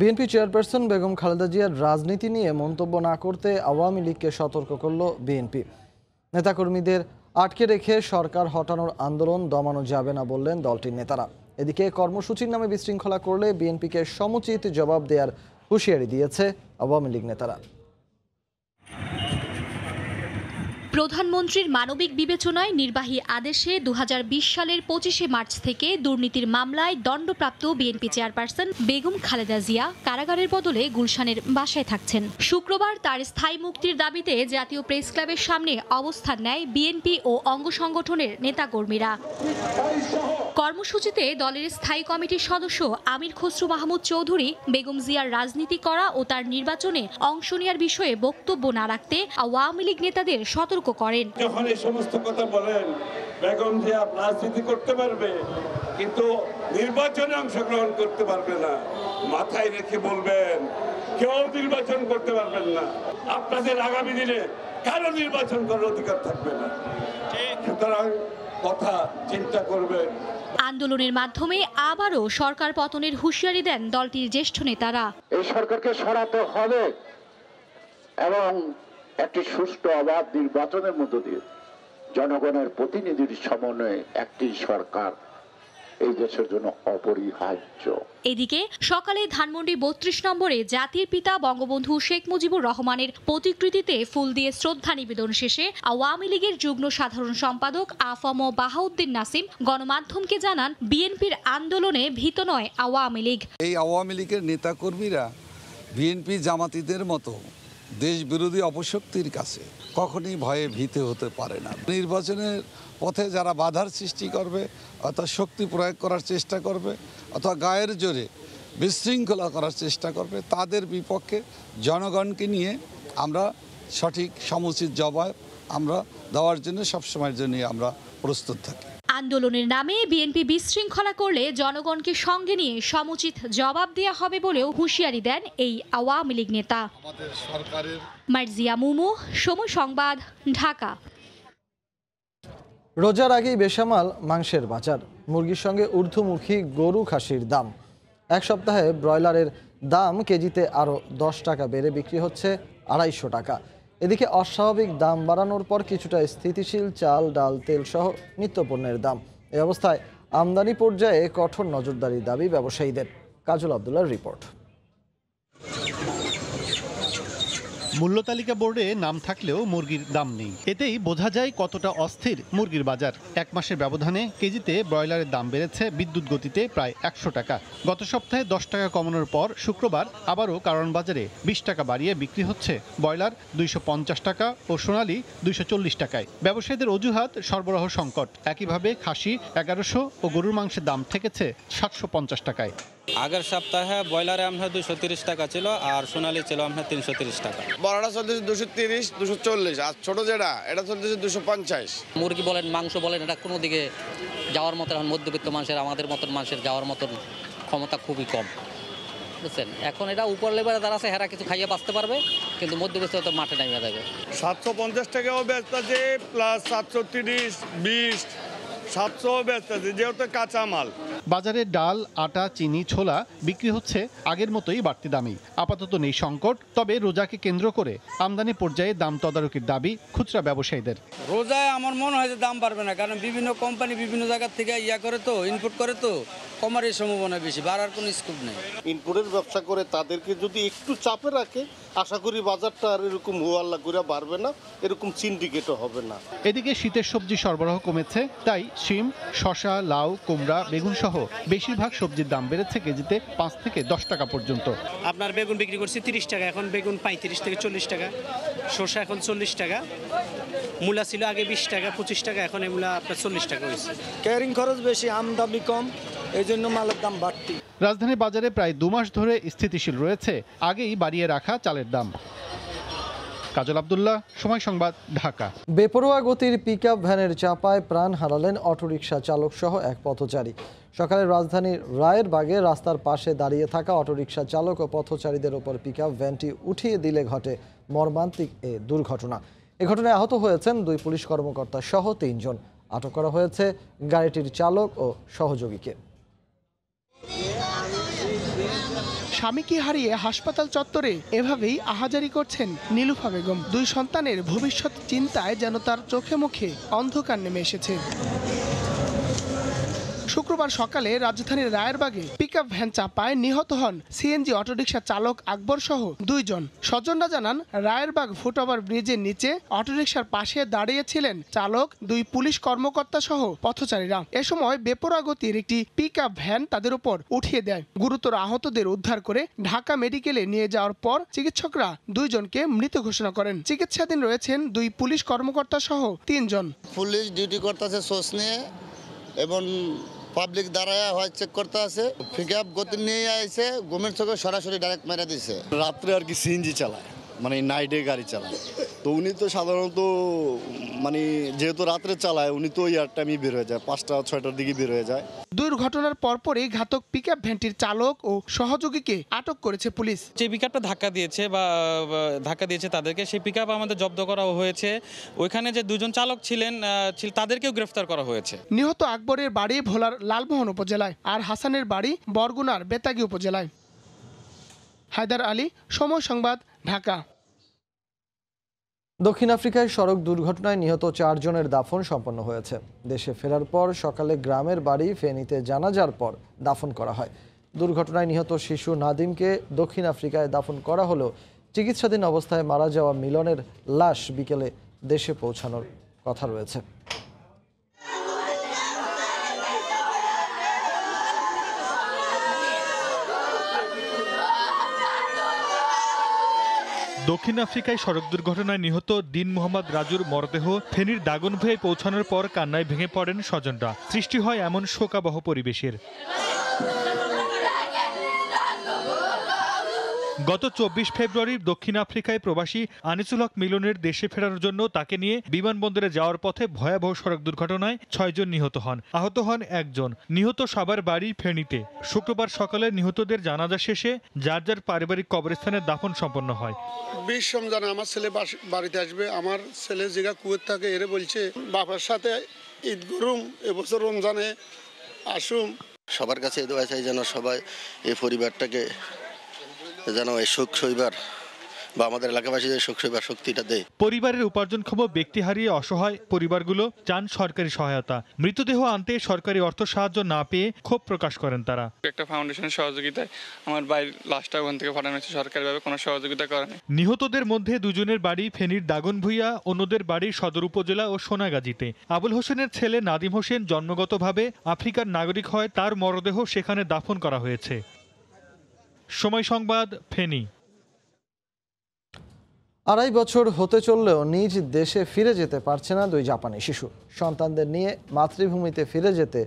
BNP chairperson Begum Khaleda জিয়ার রাজনীতি নিয়ে মন্তব্য না করতে আওয়ামী লীগকে সতর্ক করল বিএনপি। নেতাকর্মীদের আটকে রেখে সরকার হটানোর আন্দোলন দমানো যাবে না বললেন দলটির নেতারা। এদিকে কর্মসূচির নামে বিশৃঙ্খলা করলে বিএনপিকে সমুচিত জবাব দেওয়ার হুঁশিয়ারি দিয়েছে আওয়ামী লীগ নেতারা। প্রধানমন্ত্রীর মানবিক বিবেচনায় নির্বাহী আদেশে দু হাজার বিশ সালের পঁচিশে মার্চ থেকে দুর্নীতির মামলায় দণ্ডপ্রাপ্ত বিএনপি চেয়ারপারসন বেগম খালেদা জিয়া কারাগারের বদলে গুলশানের বাসায় থাকছেন। শুক্রবার তার স্থায়ী মুক্তির দাবিতে জাতীয় প্রেস ক্লাবের সামনে অবস্থান নেয় বিএনপি ও অঙ্গ সংগঠনের নেতাকর্মীরা। কর্মসূচিতে দলের স্থায়ী কমিটির সদস্য আমির খসরু মাহমুদ চৌধুরী, বেগম জিয়ার রাজনীতি করা ও তার নির্বাচনে অংশ নেওয়ার বিষয়ে বক্তব্য না রাখতে আওয়ামী লীগ নেতাদের সতর্ক করেন। যখন এই সমস্ত কথা বলেন বেগম জিয়া রাজনীতি করতে পারবে কিন্তু নির্বাচনে অংশগ্রহণ করতে পারবে না। মাথায় রেখে বলবেন কেউ নির্বাচন করতে পারবেন না। আপনাদের আগামী দিনে কারও নির্বাচন করার অধিকার থাকবে না। সুতরাং কথা চিন্তা করবেন। আন্দোলনের মাধ্যমে আবারও সরকার পতনের হুঁশিয়ারি দেন দলটির জ্যেষ্ঠ নেতারা। এই সরকারকে সরাতে হবে এবং একটি সুষ্ঠু অবাধ নির্বাচনের মধ্য দিয়ে জনগণের প্রতিনিধির সমন্বয়ে একটি সরকার এই দেশের জন্য অপরিহার্য। এদিকে সকালে ধানমন্ডি বত্রিশ নম্বরে জাতির পিতা বঙ্গবন্ধু শেখ মুজিবুর রহমানের প্রতিকৃতিতে ফুল দিয়ে শ্রদ্ধা নিবেদন শেষে আওয়ামী লীগের যুগ্ম সাধারণ সম্পাদক আফম বাহাউদ্দিন নাসিম গণমাধ্যমকে জানান বিএনপির আন্দোলনে ভীত নয় আওয়ামী লীগ। এই আওয়ামী লীগের নেতাকর্মীরা বিএনপি জামাতিদের মতো দেশ বিরোধী অপশক্তির কাছে কখনই ভয়ে ভীতে হতে পারে না। নির্বাচনের পথে যারা বাধার সৃষ্টি করবে, অর্থাৎ শক্তি প্রয়োগ করার চেষ্টা করবে অথবা গায়ের জোরে বিশৃঙ্খলা করার চেষ্টা করবে, তাদের বিপক্ষে জনগণকে নিয়ে আমরা সঠিক সমুচিত জবাব আমরা দেওয়ার জন্য সবসময়ের জন্যই আমরা প্রস্তুত থাকি। আন্দোলনের নামে বিএনপি বিশৃঙ্খলা করলে জনগণকে সঙ্গে নিয়ে সমুচিত জবাব দেওয়া হবে বলেও হুঁশিয়ারি দেন এই আওয়ামী লীগ নেতা। মার্জিয়া মুমু সময় সংবাদ ঢাকা। রোজার আগেই বেসামাল মাংসের বাজার। মুরগির সঙ্গে ঊর্ধ্বমুখী গরু খাসির দাম। এক সপ্তাহে ব্রয়লারের দাম কেজিতে আরও দশ টাকা বেড়ে বিক্রি হচ্ছে আড়াইশো টাকা। এদিকে অস্বাভাবিক দাম বাড়ানোর পর কিছুটা স্থিতিশীল চাল, ডাল, তেল সহ নিত্যপণ্যের দাম। এ অবস্থায় আমদানি পর্যায়ে কঠোর নজরদারি দাবি ব্যবসায়ীদের। কাজল আবদুল্লার রিপোর্ট। মূল্য তালিকা বোর্ডে নাম থাকলেও মুরগির দাম নেই। এতেই বোঝা যায় কতটা অস্থির মুরগির বাজার। এক মাসের ব্যবধানে কেজিতে ব্রয়লারের দাম বেড়েছে বিদ্যুৎ গতিতে প্রায় একশো টাকা। গত সপ্তাহে দশ টাকা কমানোর পর শুক্রবার আবারও কারণ বাজারে বিশ টাকা বাড়িয়ে বিক্রি হচ্ছে। ব্রয়লার দুইশো পঞ্চাশ টাকা ও সোনালি দুইশো চল্লিশ টাকায়। ব্যবসায়ীদের অজুহাত সরবরাহ সংকট। একইভাবে খাসি এগারোশো ও গরুর মাংসের দাম থেকেছে সাতশো পঞ্চাশ টাকায়। আগের সপ্তাহে ব্রয়লারে আপনার দুশো তিরিশ টাকা ছিল আর সোনালি ছিল আপনার তিনশো তিরিশ টাকা। বড়টা চলতেছে দুশো তিরিশ দুশো চল্লিশ। আর ছোট যেটা এটা চলতেছে দুশো পঞ্চাশ। মুরগি বলেন মাংস বলেন এটা কোনো দিকে যাওয়ার মতো এখন মধ্যবিত্ত মানুষের আমাদের মতন মানুষের যাওয়ার মতন ক্ষমতা খুবই কম। বুঝছেন? এখন এটা উপর লেভেলে যারা আছে হেরা কিছু খাইয়ে বাঁচতে পারবে কিন্তু মধ্যবিত্ত তো মাঠে নামিয়ে যাবে সাতশো পঞ্চাশ টাকাও ব্যস্ত আছে প্লাস সাতশো তিরিশ বিশ সাতশো ব্যস্ত আছে যেহেতু কাঁচা মাল বাজারে ডাল আটা চিনি ছোলা বিক্রি হচ্ছে আগের মতোই বাড়তি দামি। আপাতত নেই সংকট তবে রোজাকে কেন্দ্র করে আমদানি পর্যায়ে দাম তদারকির দাবি খুচরা ব্যবসায়ীদের। রোজায় আমার মনে হয় যে দাম বাড়বে না কারণ বিভিন্ন কোম্পানি বিভিন্ন জায়গার থেকে ইয়া করে তো ইনপুট করে তো কমার এই সম্ভাবনা বেশি বাড়ার কোনো স্কোপ নেই। ইনপুটের ব্যবসা করে তাদেরকে যদি একটু চাপে রাখে আশা করি বাজারটা আর এরকম হুয়াল্লা করে বাড়বে না এরকম সিন্ডিকেটও হবে না। এদিকে শীতের সবজি সরবরাহ কমেছে তাই শিম শশা লাউ কুমড়া বেগুন সহ বেশিরভাগ সবজির দাম বেড়েছে কেজিতে পাঁচ থেকে দশ টাকা পর্যন্ত। আপনার বেগুন বিক্রি করছি তিরিশ টাকা এখন বেগুন পঁয়ত্রিশ থেকে চল্লিশ টাকা শসা এখন চল্লিশ টাকা মূলা ছিল আগে বিশ টাকা পঁচিশ টাকা এখন এগুলা আপনার চল্লিশ টাকা হয়েছে। ক্যারিং খরচ বেশি আমদামি কম। এই জন্য মালের দাম বাড়তি। রাজধানী বাজারে প্রায় দু মাস ধরে স্থিতিশীল রয়েছে আগেই বাড়িয়ে রাখা চালের দাম। কাজল আবদুল্লাহ সময় সংবাদ ঢাকা। বেপরোয়া গতির পিকআপ ভ্যানের চাপায় প্রাণ হারালেন অটোরিকশা চালক সহ এক পথচারী। সকালে রাজধানীর রায়ের বাগে রাস্তার পাশে দাঁড়িয়ে থাকা অটোরিকশা চালক ও পথচারীদের ওপর পিকআপ ভ্যানটি উঠিয়ে দিলে ঘটে মর্মান্তিক এ দুর্ঘটনা। এ ঘটনায় আহত হয়েছেন দুই পুলিশ কর্মকর্তা সহ তিনজন। আটক করা হয়েছে গাড়িটির চালক ও সহযোগীকে। স্বামীকে হারিয়ে হাসপাতাল চত্বরে এভাবেই আহাজারি করছেন নীলুফা বেগম। দুই সন্তানের ভবিষ্যৎ চিন্তায় যেন তার চোখে মুখে অন্ধকার নেমে এসেছে। শুক্রবার সকালে রাজধানীর রায়েরবাগে পিকআপ ভ্যান চাপায় নিহত হন সিএনজি অটোরিকশা চালক আকবর সহ দুইজন। স্বজনরা জানান, রায়েরবাগ ফুটওভার ব্রিজের নিচে অটোরিকশার পাশে দাঁড়িয়েছিলেন চালক, দুই পুলিশ কর্মকর্তা সহ পথচারীরা। এ সময় বেপরা গতির একটি পিকআপ ভ্যান তাদের উপর উঠিয়ে দেয়। গুরুতর আহতদের উদ্ধার করে ঢাকা মেডিকেলে নিয়ে যাওয়ার পর চিকিৎসকরা দুইজনকে মৃত ঘোষণা করেন। চিকিৎসাধীন রয়েছেন দুই পুলিশ কর্মকর্তা সহ তিনজন। পুলিশ ডিউটি করতেছে সোর্স নিয়ে এবং পাবলিক দাঁড়ায় হয় চেক করতে আছে। পিক আপ গতি নিয়ে আইছে ঘুমের চোখে সরাসরি ডাইরেক্ট মেরে দিছে। রাত্রে আর কি সিএনজি চালায়। মানে নাইটে গাড়ি চালায়। তো উনি তো সাধারণত মানে যেহেতু রাত্রে চালায় উনি তো ইয়ার টাইমই বের হয়ে যায় পাঁচটা ছয়টার দিকে বের হয়ে যায়। দুর্ঘটনার পরপরই ঘাতক পিকআপ ভ্যানটির চালক ও সহযোগীকে আটক করেছে পুলিশ। যে পিকআপটা ধাক্কা দিয়েছে বা বা ধাক্কা দিয়েছে তাদেরকে সেই পিকআপ আমাদের জব্দ করা হয়েছে। ওইখানে যে দুজন চালক ছিলেন তাদেরকেও গ্রেফতার করা হয়েছে। নিহত আকবরের বাড়ি ভোলার লালমোহন উপজেলায় আর হাসানের বাড়ি বরগুনার বেতাগি উপজেলায়। হায়দার আলী সময় সংবাদ ঢাকা। দক্ষিণ আফ্রিকায় সড়ক দুর্ঘটনায় নিহত চারজনের দাফন সম্পন্ন হয়েছে। দেশে ফেরার পর সকালে গ্রামের বাড়ি ফেনীতে জানাজার পর দাফন করা হয়। দুর্ঘটনায় নিহত শিশু নাদিমকে দক্ষিণ আফ্রিকায় দাফন করা হলেও চিকিৎসাধীন অবস্থায় মারা যাওয়া মিলনের লাশ বিকেলে দেশে পৌঁছানোর কথা রয়েছে। দক্ষিণ আফ্রিকায় সড়ক দুর্ঘটনায় নিহত দিন মোহাম্মদ রাজুর মরদেহ ফেনীর দাগনভূঞায় পৌঁছানোর পর কান্নায় ভেঙে পড়েন স্বজনরা। সৃষ্টি হয় এমন শোকাবহ পরিবেশের। গত চব্বিশ ফেব্রুয়ারির দক্ষিণ আফ্রিকায় প্রবাসী আনিসুল হক মিলনের দেশে ফেরার জন্য তাকে নিয়ে বিমানবন্দরে যাওয়ার পথে ভয়াবহ সড়ক দুর্ঘটনায় ছয়জন নিহত হন। আহত হন একজন। নিহত সবার বাড়ি ফেনীতে। শুক্রবার সকালে নিহতদের জানাজা শেষে যার যার পারিবারিক কবরস্থানে দাফন সম্পন্ন হয়। বিশ রমজানে আমার ছেলে বাস- বাড়িতে আসবে। আমার ছেলে যেগা কুয়েত থাকে এরে বলছে বাবার সাথে ঈদ করুম এবছর রমজানে আসুম। সবার কাছে দোয়া চাই যেন সবাই এই পরিবারটাকে যেন এই সুখ সইবার বা আমাদের এলাকাবাসীদের সুখ সইবার শক্তিটা দেয়। পরিবারের উপার্জনক্ষম ব্যক্তি হারিয়ে অসহায় পরিবারগুলো চান সরকারি সহায়তা। মৃতদেহ আনতে সরকারি অর্থ সাহায্য না পেয়ে ক্ষোভ প্রকাশ করেন তারা। একটা ফাউন্ডেশনের সহযোগিতায় আমার বাড়ির লাশটা ওখান থেকে পাঠানো হয়েছে। সরকারিভাবে কোনো সহযোগিতা করে নাই। নিহতদের মধ্যে দুজনের বাড়ি ফেনীর দাগনভূঞা অন্যদের বাড়ি সদর উপজেলা ও সোনাগাজীতে। আবুল হোসেনের ছেলে নাদিম হোসেন জন্মগতভাবে আফ্রিকার নাগরিক হয় তার মরদেহ সেখানে দাফন করা হয়েছে। সময় সংবাদ, ফেনী। আড়াই বছর হতে চললেও নিজ দেশে ফিরে যেতে পারছে না দুই জাপানি শিশু। সন্তানদের নিয়ে মাতৃভূমিতে ফিরে যেতে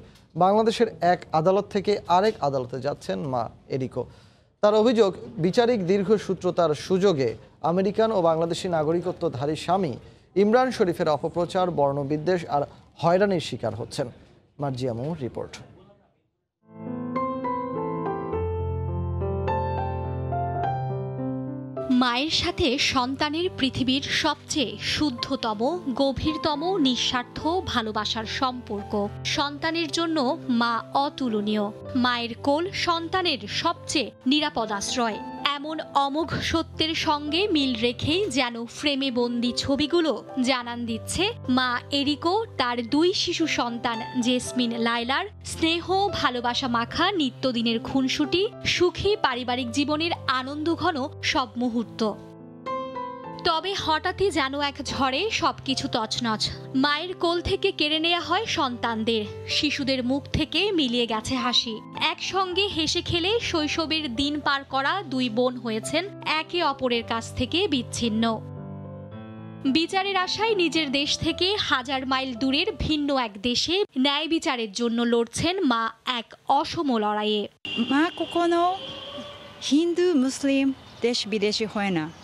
বাংলাদেশের এক আদালত থেকে আরেক আদালতে যাচ্ছেন মা এরিকো। তার অভিযোগ, বিচারিক দীর্ঘসূত্রতার সুযোগে আমেরিকান ও বাংলাদেশি নাগরিকত্বধারী স্বামী ইমরান শরীফের অপপ্রচার, বর্ণবিদ্বেষ আর হয়রানির শিকার হচ্ছেন। মার্জিয়ামু রিপোর্ট। মায়ের সাথে সন্তানের পৃথিবীর সবচেয়ে শুদ্ধতম, গভীরতম, নিঃস্বার্থ, ভালোবাসার সম্পর্ক। সন্তানের জন্য মা অতুলনীয়। মায়ের কোল সন্তানের সবচেয়ে নিরাপদ আশ্রয়। এমন অমোঘ সত্যের সঙ্গে মিল রেখেই যেন ফ্রেমে বন্দি ছবিগুলো জানান দিচ্ছে মা এরিকো, তার দুই শিশু সন্তান জেসমিন লাইলার স্নেহ ভালোবাসা মাখা নিত্যদিনের খুনসুটি, সুখী পারিবারিক জীবনের আনন্দঘন সব মুহূর্ত। তবে হঠাৎই যেন এক ঝড়ে সবকিছু তছনছ। মায়ের কোল থেকে কেড়ে নেওয়া হয় সন্তানদের। শিশুদের মুখ থেকে মিলিয়ে গেছে হাসি। একসঙ্গে হেসে খেলে শৈশবের দিন পার করা দুই বোন হয়েছেন একে অপরের কাছ থেকে বিচ্ছিন্ন। বিচারের আশায় নিজের দেশ থেকে হাজার মাইল দূরের ভিন্ন এক দেশে ন্যায় বিচারের জন্য লড়ছেন মা এক অসম লড়াইয়ে। মা কখনো হিন্দু, মুসলিম দেশ বিদেশি হয় না।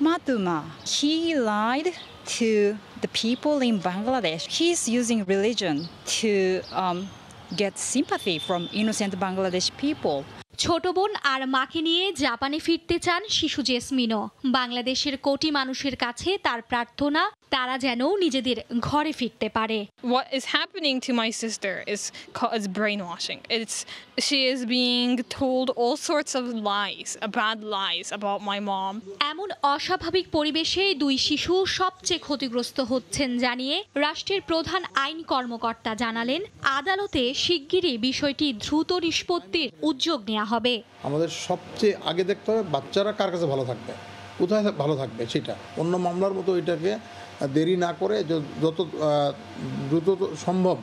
Matuma, he lied to the people in Bangladesh. He's using religion to um, get sympathy from innocent Bangladesh people. ছোট বোন আর মাকে নিয়ে জাপানে ফিরতে চান শিশু জেসমিনও বাংলাদেশের কোটি মানুষের কাছে তার প্রার্থনা তারা যেন নিজেদের ঘরে ফিরতে পারে What is happening to my sister is called is brainwashing. It's she is being told all sorts of lies, uh, bad lies about my mom. এমন অস্বাভাবিক পরিবেশে দুই শিশু সবচেয়ে ক্ষতিগ্রস্ত হচ্ছেন জানিয়ে রাষ্ট্রের প্রধান আইন কর্মকর্তা জানালেন আদালতে শিগগিরই বিষয়টি দ্রুত নিষ্পত্তির উদ্যোগ নেওয়া হবে আমাদের সবচেয়ে আগে দেখতে হবে বাচ্চারা কার কাছে ভালো থাকবে কোথায় ভালো থাকবে সেটা অন্য মামলার মতো এটাকে দেরি না করে যত দ্রুত সম্ভব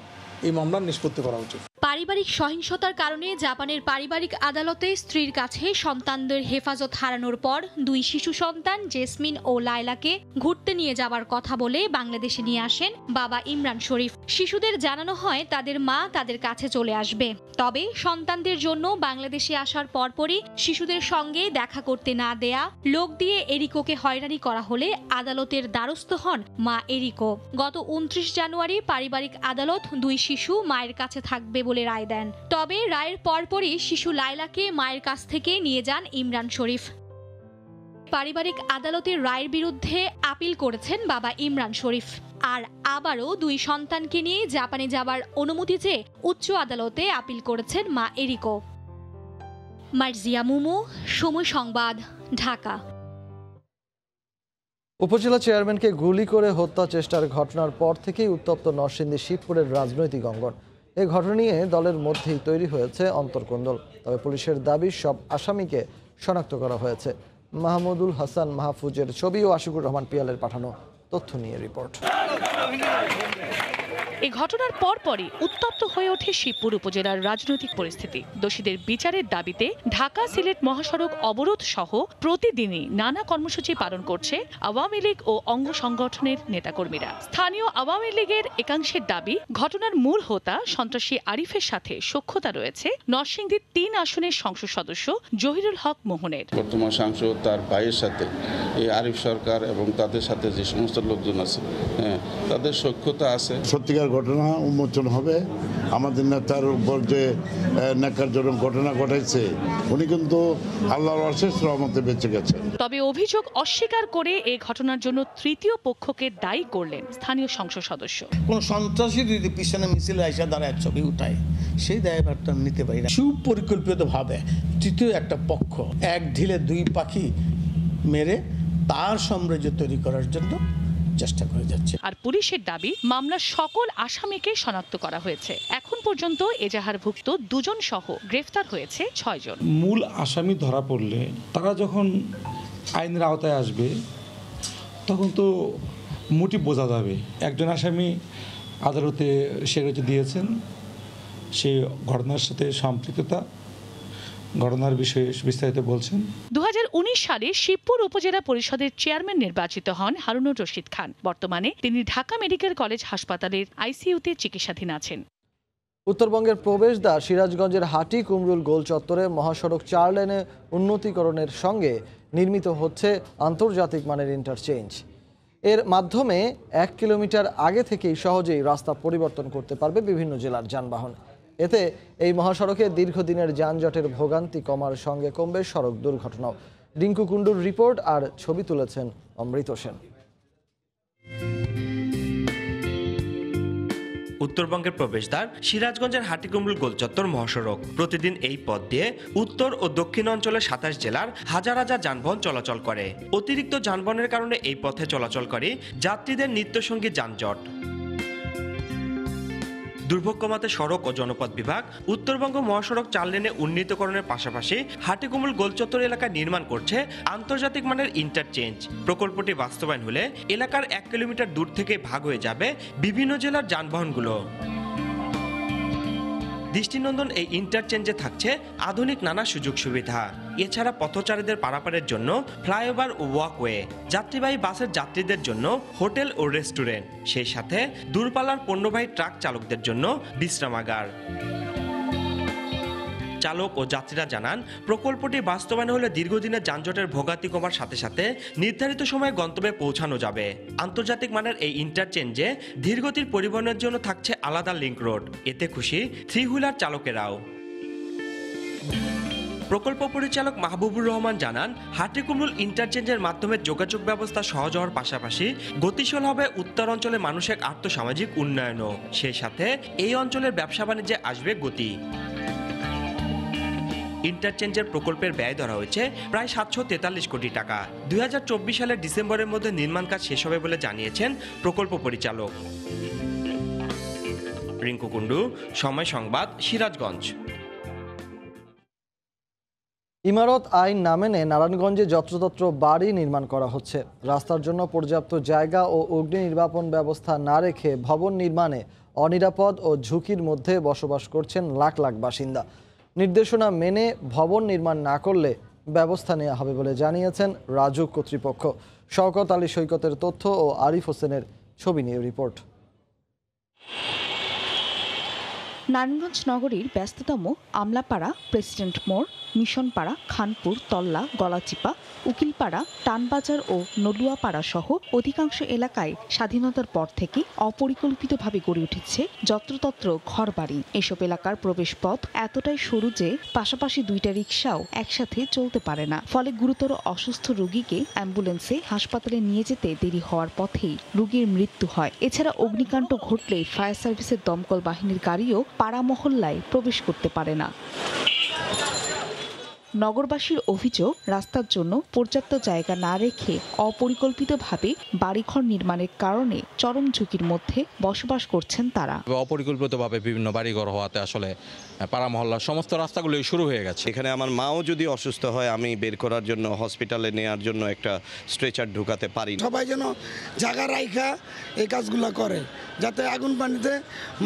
এই মামলার নিষ্পত্তি করা উচিত। পারিবারিক সহিংসতার কারণে জাপানের পারিবারিক আদালতে স্ত্রীর কাছে সন্তানদের হেফাজত হারানোর পর দুই শিশু সন্তান জেসমিন ও লায়লাকে ঘুরতে নিয়ে যাবার কথা বলে বাংলাদেশে নিয়ে আসেন বাবা ইমরান শরীফ। শিশুদের জানানো হয় তাদের মা তাদের কাছে চলে আসবে। তবে সন্তানদের জন্য বাংলাদেশে আসার পরপরই শিশুদের সঙ্গে দেখা করতে না দেয়া, লোক দিয়ে এরিকোকে হয়রানি করা হলে আদালতের দ্বারস্থ হন মা এরিকো। গত উনত্রিশ জানুয়ারি পারিবারিক আদালত দুই শিশু মায়ের কাছে থাকবে বলে রায় দেন। তবে রায়ের পরপরই শিশু লায়লাকে মায়ের কাছ থেকে নিয়ে যান ইমরান শরীফ। পারিবারিক আদালতের রায়ের বিরুদ্ধে আপিল করেছেন বাবা ইমরান শরীফ। আর আবারও দুই সন্তানকে নিয়ে জাপানে যাবার অনুমতি চেয়ে উচ্চ আদালতে আপিল করেছেন মা এরিকো। মার্জিয়া মুমু, সময় সংবাদ, ঢাকা। উপজেলা চেয়ারম্যানকে গুলি করে হত্যা চেষ্টার ঘটনার পর থেকেই উত্তপ্ত নরসিংদী শিবপুরের রাজনৈতিক অঙ্গন। এ ঘটনা নিয়ে দলের মধ্যেই তৈরি হয়েছে অন্তর্কন্দল, তবে পুলিশের দাবি সব আসামিকে শনাক্ত করা হয়েছে। মাহমুদুল হাসান মাহফুজের ছবি ও আশিকুর রহমান পিয়ালের পাঠানো তথ্য নিয়ে রিপোর্ট। এই ঘটনার পরপরই উত্তপ্ত হয়ে ওঠে শিবপুর উপজেলার রাজনৈতিক পরিস্থিতি। দোষীদের বিচারের দাবিতে ঢাকা সিলেট মহাসড়ক অবরোধ সহ প্রতিদিনই নানা কর্মসূচি পালন করছে আওয়ামী লীগ ও অঙ্গ সংগঠনের নেতাকর্মীরা। স্থানীয় আওয়ামী লীগের একাংশের দাবি ঘটনার মূল হোতা সন্ত্রাসী আরিফের সাথে সক্ষতা রয়েছে। নরসিংদীর তিন আসনের সংসদ সদস্য জহিরুল হক মোহনের। বর্তমান সাংসদ তার ভাইয়ের সাথে এই আরিফ সরকার এবং তাদের সাথে যে সমস্ত লোকজন আছে হ্যাঁ তাদের সক্ষতা আছে। সত্যিকার ঘটনা উন্মোচন হবে। আমাদের নেতার উপর যে ন্যাকারজনক ঘটনা ঘটাইছে উনি কিন্তু আল্লাহর অশেষ রহমতে বেঁচে গেছেন। তবে অভিযোগ অস্বীকার করে এই ঘটনার জন্য তৃতীয় পক্ষকে দায়ী করলেন স্থানীয় সংসদ সদস্য। কোন সন্ত্রাসী যদি পিছনে মিছিলে আইসা দাঁড়ায় ছবি উঠায় সেই দায়ভারটা আমি নিতে পারি না। সুপরিকল্পিতভাবে তৃতীয় একটা পক্ষ এক ঢিলে দুই পাখি মেরে তার সাম্রাজ্য তৈরি করার জন্য চেষ্টা করে যাচ্ছে। আর পুলিশের দাবি মামলার সকল আসামিকে শনাক্ত করা হয়েছে। এখন পর্যন্ত এজাহারভুক্ত দুজন সহ গ্রেফতার হয়েছে ছয়জন মূল আসামি ধরা পড়লে তারা যখন আইনের আওতায় আসবে তখন তো মোটিভ বোঝা যাবে। একজন আসামি আদালতে স্বীকারোক্তি দিয়েছেন সে ঘটনার সাথে সম্পৃক্ততা। ঘটনার বিষয়ে বিস্তারিত বলছেন। দুহাজার উনিশ সালে শিবপুর উপজেলা পরিষদের চেয়ারম্যান নির্বাচিত হন হারুনুর রশিদ খান। বর্তমানে তিনি ঢাকা মেডিকেল কলেজ হাসপাতালের আইসিইউতে চিকিৎসাধীন আছেন। উত্তরবঙ্গের প্রবেশদ্বার সিরাজগঞ্জের হাটি কুমরুল গোল চত্বরে মহাসড়ক চার লেনে উন্নতিকরণের সঙ্গে নির্মিত হচ্ছে আন্তর্জাতিক মানের ইন্টারচেঞ্জ এর মাধ্যমে এক কিলোমিটার আগে থেকেই সহজেই রাস্তা পরিবর্তন করতে পারবে বিভিন্ন জেলার যানবাহন। এতে এই মহাসড়কে দীর্ঘদিনের যানজটের ভোগান্তি কমার সঙ্গে কমবে সড়ক দুর্ঘটনাও। রিঙ্কু কুণ্ডুর রিপোর্ট আর ছবি তুলেছেন অমৃত সেন। উত্তরবঙ্গের প্রবেশদ্বার, সিরাজগঞ্জের হাটিকুমরুল গোলচত্বর মহাসড়ক। প্রতিদিন এই পথ দিয়ে উত্তর ও দক্ষিণ অঞ্চলের সাতাশ জেলার হাজার হাজার যানবাহন চলাচল করে। অতিরিক্ত যানবাহনের কারণে এই পথে চলাচল করে যাত্রীদের নিত্যসঙ্গী যানজট। দুর্ভোগ কমাতে সড়ক ও জনপথ বিভাগ, উত্তরবঙ্গ মহাসড়ক চার লেনে উন্নীতকরণের পাশাপাশি হাটিকুমুল গোলচত্বর এলাকা নির্মাণ করছে আন্তর্জাতিক মানের ইন্টারচেঞ্জ প্রকল্পটি বাস্তবায়ন হলে এলাকার এক কিলোমিটার দূর থেকে ভাগ হয়ে যাবে বিভিন্ন জেলার যানবাহনগুলো। দৃষ্টিনন্দন এই ইন্টারচেঞ্জে থাকছে আধুনিক নানা সুযোগ সুবিধা। এছাড়া পথচারীদের পারাপারের জন্য ফ্লাইওভার ও ওয়াকওয়ে যাত্রীবাহী বাসের যাত্রীদের জন্য হোটেল ও রেস্টুরেন্ট সেই সাথে দূরপাল্লার পণ্যবাহী ট্রাক চালকদের জন্য বিশ্রামাগার। চালক ও যাত্রীরা জানান, প্রকল্পটি বাস্তবায়ন হলে দীর্ঘদিনের যানজটের ভোগান্তি কমার সাথে সাথে নির্ধারিত সময়ে গন্তব্যে পৌঁছানো যাবে। আন্তর্জাতিক মানের এই ইন্টারচেঞ্জে ধীরগতির পরিবহনের জন্য থাকছে আলাদা লিঙ্ক রোড। এতে খুশি থ্রি হুইলার চালকেরাও। প্রকল্প পরিচালক মাহবুবুর রহমান জানান, হাটিকুমরুল ইন্টারচেঞ্জের মাধ্যমে যোগাযোগ ব্যবস্থা সহজ হওয়ার পাশাপাশি গতিশীল হবে উত্তর অঞ্চলে মানুষের আর্থসামাজিক উন্নয়নও। সেই সাথে এই অঞ্চলের ব্যবসা বাণিজ্যে আসবে গতি। ইন্টারচেঞ্জের প্রকল্পের ব্যয় ধরা হয়েছে প্রায় সাতশো তেতাল্লিশ কোটি টাকা। দুই সালের ডিসেম্বরের মধ্যে নির্মাণ কাজ শেষ হবে বলে জানিয়েছেন প্রকল্প পরিচালক। রিঙ্কু কুণ্ডু, সময় সংবাদ, সিরাজগঞ্জ। ইমারত আইন না মেনে নারায়ণগঞ্জে যত্রতত্র বাড়ি নির্মাণ করা হচ্ছে। রাস্তার জন্য পর্যাপ্ত জায়গা ও অগ্নি নির্বাপন ব্যবস্থা না রেখে ভবন নির্মাণে অনিরাপদ ও ঝুঁকির মধ্যে বসবাস করছেন লাখ লাখ বাসিন্দা। নির্দেশনা মেনে ভবন নির্মাণ না করলে ব্যবস্থা নেওয়া হবে বলে জানিয়েছেন রাজু কর্তৃপক্ষ। শওকত আলী সৈকতের তথ্য ও আরিফ হোসেনের ছবি নিয়ে রিপোর্ট। নারায়ণগঞ্জ নগরীর ব্যস্ততম আমলাপাড়া প্রেসিডেন্ট মোড় মিশনপাড়া, খানপুর, তল্লা, গলাচিপা, উকিলপাড়া, টানবাজার ও নলুয়াপাড়া সহ অধিকাংশ এলাকায় স্বাধীনতার পর থেকে অপরিকল্পিতভাবে গড়ে উঠেছে যত্রতত্র ঘরবাড়ি। এসব এলাকার প্রবেশপথ এতটাই সরু যে পাশাপাশি দুইটা রিকশাও একসাথে চলতে পারে না। ফলে গুরুতর অসুস্থ রোগীকে অ্যাম্বুলেন্সে হাসপাতালে নিয়ে যেতে দেরি হওয়ার পথেই রোগীর মৃত্যু হয়। এছাড়া অগ্নিকাণ্ড ঘটলে ফায়ার সার্ভিসের দমকল বাহিনীর গাড়িও পাড়া মহল্লায় প্রবেশ করতে পারে না। নগরবাসীর অভিযোগ রাস্তার জন্য পর্যাপ্ত জায়গা না রেখে অপরিকল্পিতভাবে বাড়িঘর নির্মাণের কারণে চরম ঝুঁকির মধ্যে বসবাস করছেন তারা। অপরিকল্পিতভাবে বিভিন্ন বাড়িঘর হওয়াতে আসলে পাড়া মহল্লার সমস্ত রাস্তাগুলোই শুরু হয়ে গেছে। এখানে আমার মাও যদি অসুস্থ হয় আমি বের করার জন্য হসপিটালে নেওয়ার জন্য একটা স্ট্রেচার ঢুকাতে পারি না। সবাই যেন জায়গা রাইখা এই কাজগুলো করে যাতে আগুন পানিতে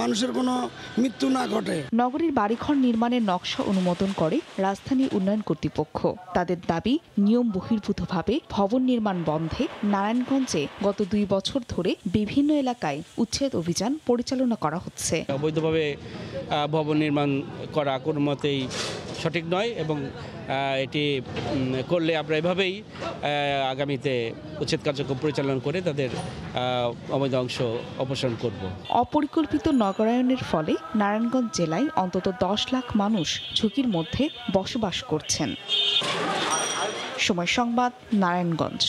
মানুষের কোনো মৃত্যু না ঘটে। নগরীর বাড়িঘর নির্মাণের নকশা অনুমোদন করে রাজধানী উন্নয়ন কর্তৃপক্ষ। তাদের দাবি নিয়ম বহির্ভূতভাবে ভবন নির্মাণ বন্ধে নারায়ণগঞ্জে গত দুই বছর ধরে বিভিন্ন এলাকায় উচ্ছেদ অভিযান পরিচালনা করা হচ্ছে। অবৈধভাবে ভবন নির্মাণ করা কোনো মতেই সঠিক নয় এবং এটি করলে আমরা এভাবেই আগামীতে উচ্ছেদ কার্যক্রম পরিচালনা করে তাদের অবৈধ অংশ অপসারণ করব। অপরিকল্পিত নগরায়নের ফলে নারায়ণগঞ্জ জেলায় অন্তত দশ লাখ মানুষ ঝুঁকির মধ্যে বসবাস করছেন সময় সংবাদ, নারায়ণগঞ্জ।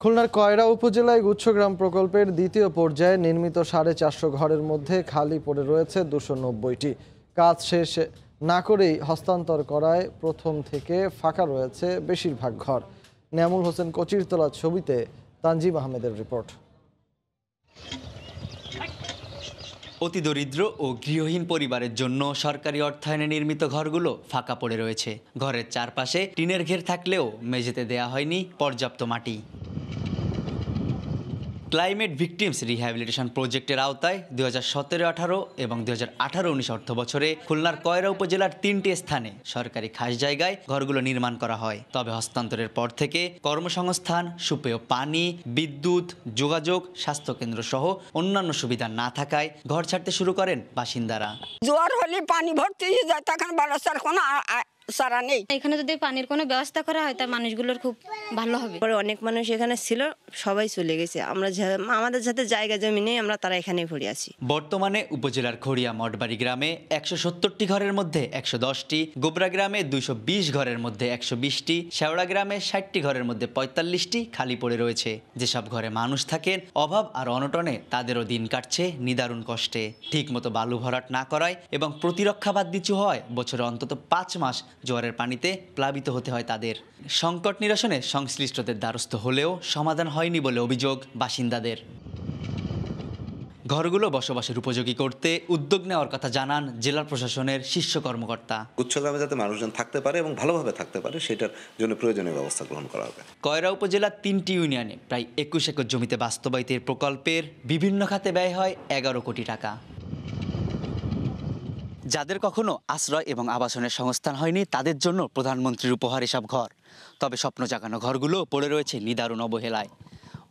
খুলনার কয়রা উপজেলায় গুচ্ছগ্রাম প্রকল্পের দ্বিতীয় পর্যায়ে নির্মিত সাড়ে চারশো ঘরের মধ্যে খালি পড়ে রয়েছে দুশো নব্বইটি। কাজ শেষ না করেই হস্তান্তর করায় প্রথম থেকে ফাঁকা রয়েছে বেশিরভাগ ঘর। নিয়ামুল হোসেন কচির তোলা ছবিতে তানজিম আহমেদের রিপোর্ট। অতি দরিদ্র ও গৃহহীন পরিবারের জন্য সরকারি অর্থায়নে নির্মিত ঘরগুলো ফাঁকা পড়ে রয়েছে। ঘরের চারপাশে টিনের ঘের থাকলেও মেঝেতে দেয়া হয়নি পর্যাপ্ত মাটি। ক্লাইমেট ভিকটিমস রিহ্যাবিলিটেশন প্রজেক্টের আওতায় দু হাজার সতেরো, আঠারো এবং দু হাজার আঠারো, উনিশ অর্থ বছরে খুলনার কয়রা উপজেলার তিনটি স্থানে সরকারি খাস জায়গায় ঘরগুলো নির্মাণ করা হয়। তবে হস্তান্তরের পর থেকে কর্মসংস্থান, সুপেয় পানি, বিদ্যুৎ, যোগাযোগ, স্বাস্থ্যকেন্দ্র সহ অন্যান্য সুবিধা না থাকায় ঘর ছাড়তে শুরু করেন বাসিন্দারা। জোয়ার হলে পানি ভর্তি হয়ে যায়, তখন বারাসার কোনো সারা নেই। এখানে যদি পানির কোনো ব্যবস্থা করা হয় তা মানুষগুলোর খুব ভালো হবে। পরে অনেক মানুষ এখানে ছিল সবাই চলে গেছে। আমরা আমাদের সাথে জায়গা জমি নেই আমরা তারা এখানেই পড়ে আছি। বর্তমানে উপজেলার খড়িয়া মঠবাড়ি গ্রামে একশো সত্তরটি ঘরের মধ্যে একশো দশটি গোবরা গ্রামে দুইশো বিশ ঘরের মধ্যে একশো বিশটি শেওড়া গ্রামে ষাটটি ঘরের মধ্যে পঁয়তাল্লিশটি খালি পড়ে রয়েছে। যেসব ঘরে মানুষ থাকেন অভাব আর অনটনে তাদেরও দিন কাটছে নিদারুণ কষ্টে। ঠিকমতো বালু ভরাট না করায় এবং প্রতিরক্ষা বাদ দিচু হয় বছরে অন্তত পাঁচ মাস জোয়ারের পানিতে প্লাবিত হতে হয় তাদের। সংকট নিরসনে সংশ্লিষ্টদের দ্বারস্থ হলেও সমাধান হয়নি বলে অভিযোগ বাসিন্দাদের। ঘরগুলো বসবাসের উপযোগী করতে উদ্যোগ নেওয়ার কথা জানান জেলা প্রশাসনের শীর্ষ কর্মকর্তা। উচ্চগ্রামে যাতে মানুষজন থাকতে পারে এবং ভালোভাবে থাকতে পারে সেটার জন্য প্রয়োজনীয় ব্যবস্থা গ্রহণ করা হবে। কয়রা উপজেলার তিনটি ইউনিয়নে প্রায় একুশ একর জমিতে বাস্তবায়িত প্রকল্পের বিভিন্ন খাতে ব্যয় হয় এগারো কোটি টাকা। যাদের কখনো আশ্রয় এবং আবাসনের সংস্থান হয়নি, তাদের জন্য প্রধানমন্ত্রীর উপহার এসব ঘর। তবে স্বপ্ন জাগানো ঘরগুলো পড়ে রয়েছে নিদারুণ অবহেলায়।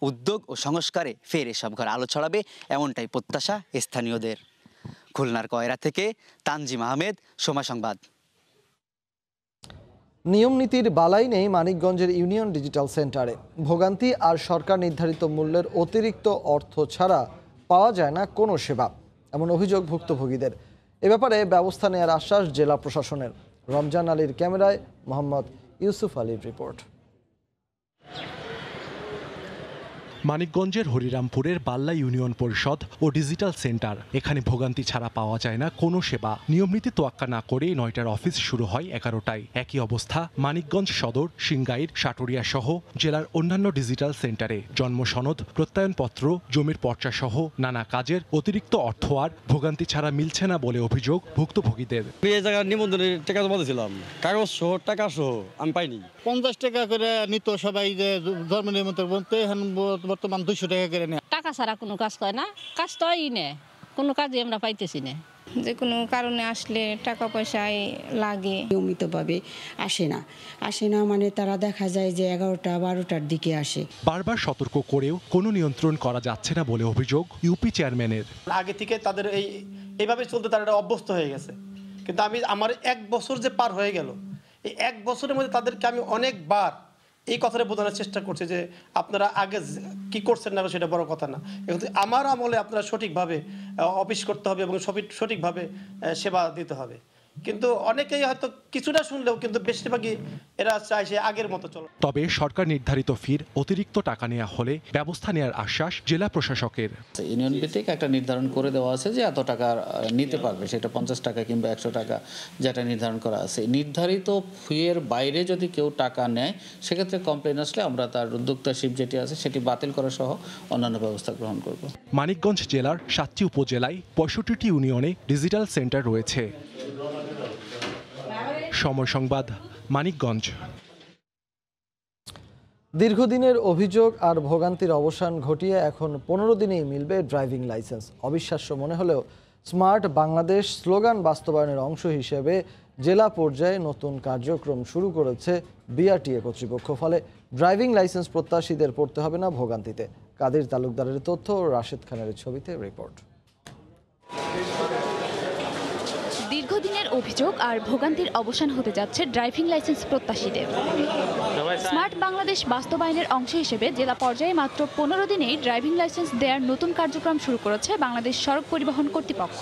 উদ্যোগ ও সংস্কারে ফের এসব ঘর আলো ছড়াবে এমনটাই প্রত্যাশা স্থানীয়দের। খুলনার কয়রা থেকে তানজিম আহমেদ সময় সংবাদ। নিয়ম নীতির বালাই নেই মানিকগঞ্জের ইউনিয়ন ডিজিটাল সেন্টারে। ভোগান্তি আর সরকার নির্ধারিত মূল্যের অতিরিক্ত অর্থ ছাড়া পাওয়া যায় না কোনো সেবা, এমন অভিযোগ ভুক্তভোগীদের। এ ব্যাপারে ব্যবস্থা নেওয়ার আশ্বাস জেলা প্রশাসনের। রমজান আলীর ক্যামেরায় মোহাম্মদ ইউসুফ আলীর রিপোর্ট। মানিকগঞ্জের হরিরামপুরের বাল্লা ইউনিয়ন পরিষদ ও ডিজিটাল সেন্টার। এখানে ভোগান্তি ছাড়া পাওয়া যায় না কোনো সেবা। নিয়মনীতি তোয়াক্কা না করে নয়টার অফিস শুরু হয় এগারোটায়। একই অবস্থা মানিকগঞ্জ সদর সিংগাইর সাটুরিয়া সহ জেলার অন্যান্য ডিজিটাল সেন্টারে। জন্ম সনদ প্রত্যয়নপত্র জমির পর্চা সহ নানা কাজের অতিরিক্ত অর্থ আর ভোগান্তি ছাড়া মিলছে না বলে অভিযোগ ভুক্তভোগীদের। আমি এই জায়গায় নিবন্ধনের টাকা জমা দিয়েছিলাম। কাগজ সহ টাকা সহ আমি পাইনি। পঞ্চাশ টাকা করে নিত সবাই যে ধর্ম নিমন্ত্রণ বলতে এখন বর্তমান দুশো টাকা করে নেয়। টাকা ছাড়া কোনো কাজ করে না। কাজ তো হয়ই না। কোনো কাজই আমরা পাইতেছি না। যে কোনো কারণে আসলে টাকা পয়সায় লাগে। নিয়মিতভাবে আসে না। আসে না মানে তারা দেখা যায় যে এগারোটা বারোটার দিকে আসে। বারবার সতর্ক করেও কোনো নিয়ন্ত্রণ করা যাচ্ছে না বলে অভিযোগ ইউপি চেয়ারম্যানের। আগে থেকে তাদের এই এইভাবে চলতে তারা একটা অভ্যস্ত হয়ে গেছে। কিন্তু আমি আমার এক বছর যে পার হয়ে গেল এই এক বছরের মধ্যে তাদেরকে আমি অনেকবার এই কথাটা বোঝানোর চেষ্টা করছে যে আপনারা আগে কি করছেন না সেটা বড় কথা না। কিন্তু আমার আমলে আপনারা সঠিকভাবে অফিস করতে হবে এবং সঠিক- সঠিকভাবে সেবা দিতে হবে। কিন্তু অনেকেই হয়তো কিছুটা শুনলেও কিন্তু বেশিরভাগই এরা চায় সে আগের মতো চলো। তবে সরকার নির্ধারিত ফির অতিরিক্ত টাকা নেওয়া হলে ব্যবস্থা নেওয়ার আশ্বাস জেলা প্রশাসকের। ইউনিয়ন ভিত্তিক একটা নির্ধারণ করে দেওয়া আছে যে এত টাকা নিতে পারবে সেটা পঞ্চাশ টাকা কিংবা একশো টাকা যেটা নির্ধারণ করা আছে। নির্ধারিত ফিয়ের বাইরে যদি কেউ টাকা নেয় সেক্ষেত্রে কমপ্লেন আসলে আমরা তার উদ্যোক্তাশিপ যেটি আছে সেটি বাতিল করা সহ অন্যান্য ব্যবস্থা গ্রহণ করব। মানিকগঞ্জ জেলার সাতটি উপজেলায় পঁয়ষট্টিটি ইউনিয়নে ডিজিটাল সেন্টার রয়েছে। সময় সংবাদ, মানিকগঞ্জ। দীর্ঘদিনের অভিযোগ আর ভোগান্তির অবসান ঘটিয়ে এখন পনেরো দিনেই মিলবে ড্রাইভিং লাইসেন্স। অবিশ্বাস্য মনে হলেও স্মার্ট বাংলাদেশ স্লোগান বাস্তবায়নের অংশ হিসেবে জেলা পর্যায়ে নতুন কার্যক্রম শুরু করেছে বিআরটিএ কর্তৃপক্ষ। ফলে ড্রাইভিং লাইসেন্স প্রত্যাশীদের পড়তে হবে না ভোগান্তিতে। কাদের তালুকদারের তথ্য, রাশেদ খানের ছবিতে রিপোর্ট। দীর্ঘদিনের অভিযোগ আর ভোগান্তির অবসান হতে যাচ্ছে ড্রাইভিং লাইসেন্স প্রত্যাশীদের। স্মার্ট বাংলাদেশ বাস্তবায়নের অংশ হিসেবে জেলা পর্যায়ে মাত্র পনেরো দিনেই ড্রাইভিং লাইসেন্স দেওয়ার নতুন কার্যক্রম শুরু করেছে বাংলাদেশ সড়ক পরিবহন কর্তৃপক্ষ।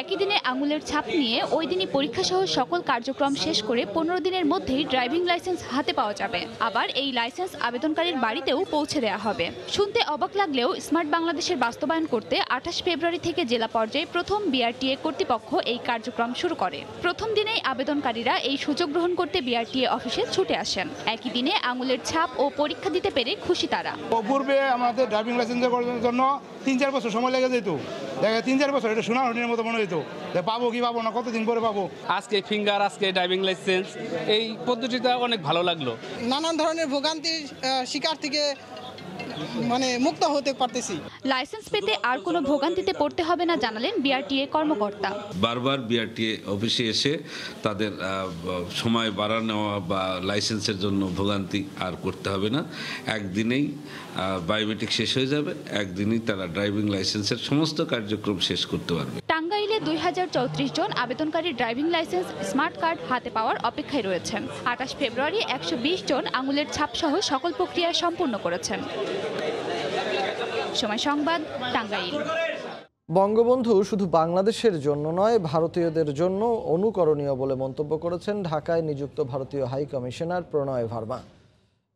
একই দিনে আঙুলের ছাপ নিয়ে ওই দিনই পরীক্ষা সহ সকল কার্যক্রম শেষ করে পনেরো দিনের মধ্যেই ড্রাইভিং লাইসেন্স হাতে পাওয়া যাবে। আবার এই লাইসেন্স আবেদনকারীর বাড়িতেও পৌঁছে দেওয়া হবে। শুনতে অবাক লাগলেও স্মার্ট বাংলাদেশের বাস্তবায়ন করতে আঠাশ ফেব্রুয়ারি থেকে জেলা পর্যায়ে প্রথম বিআরটিএ কর্তৃপক্ষ এই কার্যক্রম শুরু করে। প্রথম দিনেই আবেদনকারীরা এই সুযোগ গ্রহণ করতে বিআরটিএ অফিসে ছুটে আসেন। একই দিনে আঙুলের ছাপ ও পরীক্ষা দিতে পেরে খুশি তারা। পূর্বে আমাদের ড্রাইভিং লাইসেন্স করার জন্য তিন চার বছর সময় লেগে যেত। দেখে তিন চার বছর এটা সোনার মতো মনে যে পাবো কি পাবো না কতদিন পরে পাবো? আজকে ফিঙ্গার আজকে ড্রাইভিং লাইসেন্স এই পদ্ধতিটা অনেক ভালো লাগল। নানান ধরনের ভোগান্তির শিকার থেকে মানে মুক্ত হতে পারতেছি। লাইসেন্স পেতে আর কোনো ভোগান্তিতে পড়তে হবে না জানালেন বিআরটিএ কর্মকর্তা। বারবার বিআরটিএ অফিসে এসে তাদের সময় বাড়ানো বা লাইসেন্সের জন্য ভোগান্তি আর করতে হবে না। একদিনেই বায়োমেট্রিক শেষ হয়ে যাবে। একদিনই তারা ড্রাইভিং লাইসেন্সের সমস্ত কার্যক্রম শেষ করতে পারবে। টাঙ্গাইলে দুই হাজার চৌত্রিশ জন আবেদনকারী ড্রাইভিং লাইসেন্স স্মার্ট কার্ড হাতে পাওয়ার অপেক্ষায় রয়েছেন। আঠাশ ফেব্রুয়ারি একশো বিশ জন আঙুলের ছাপসহ সকল প্রক্রিয়া সম্পূর্ণ করেছেন। সময় সংবাদ টাঙ্গাইল। বঙ্গবন্ধু শুধু বাংলাদেশের জন্য নয় ভারতীয়দের জন্য অনুকরণীয় বলে মন্তব্য করেছেন ঢাকায় নিযুক্ত ভারতীয় হাই কমিশনার প্রণয় ভার্মা।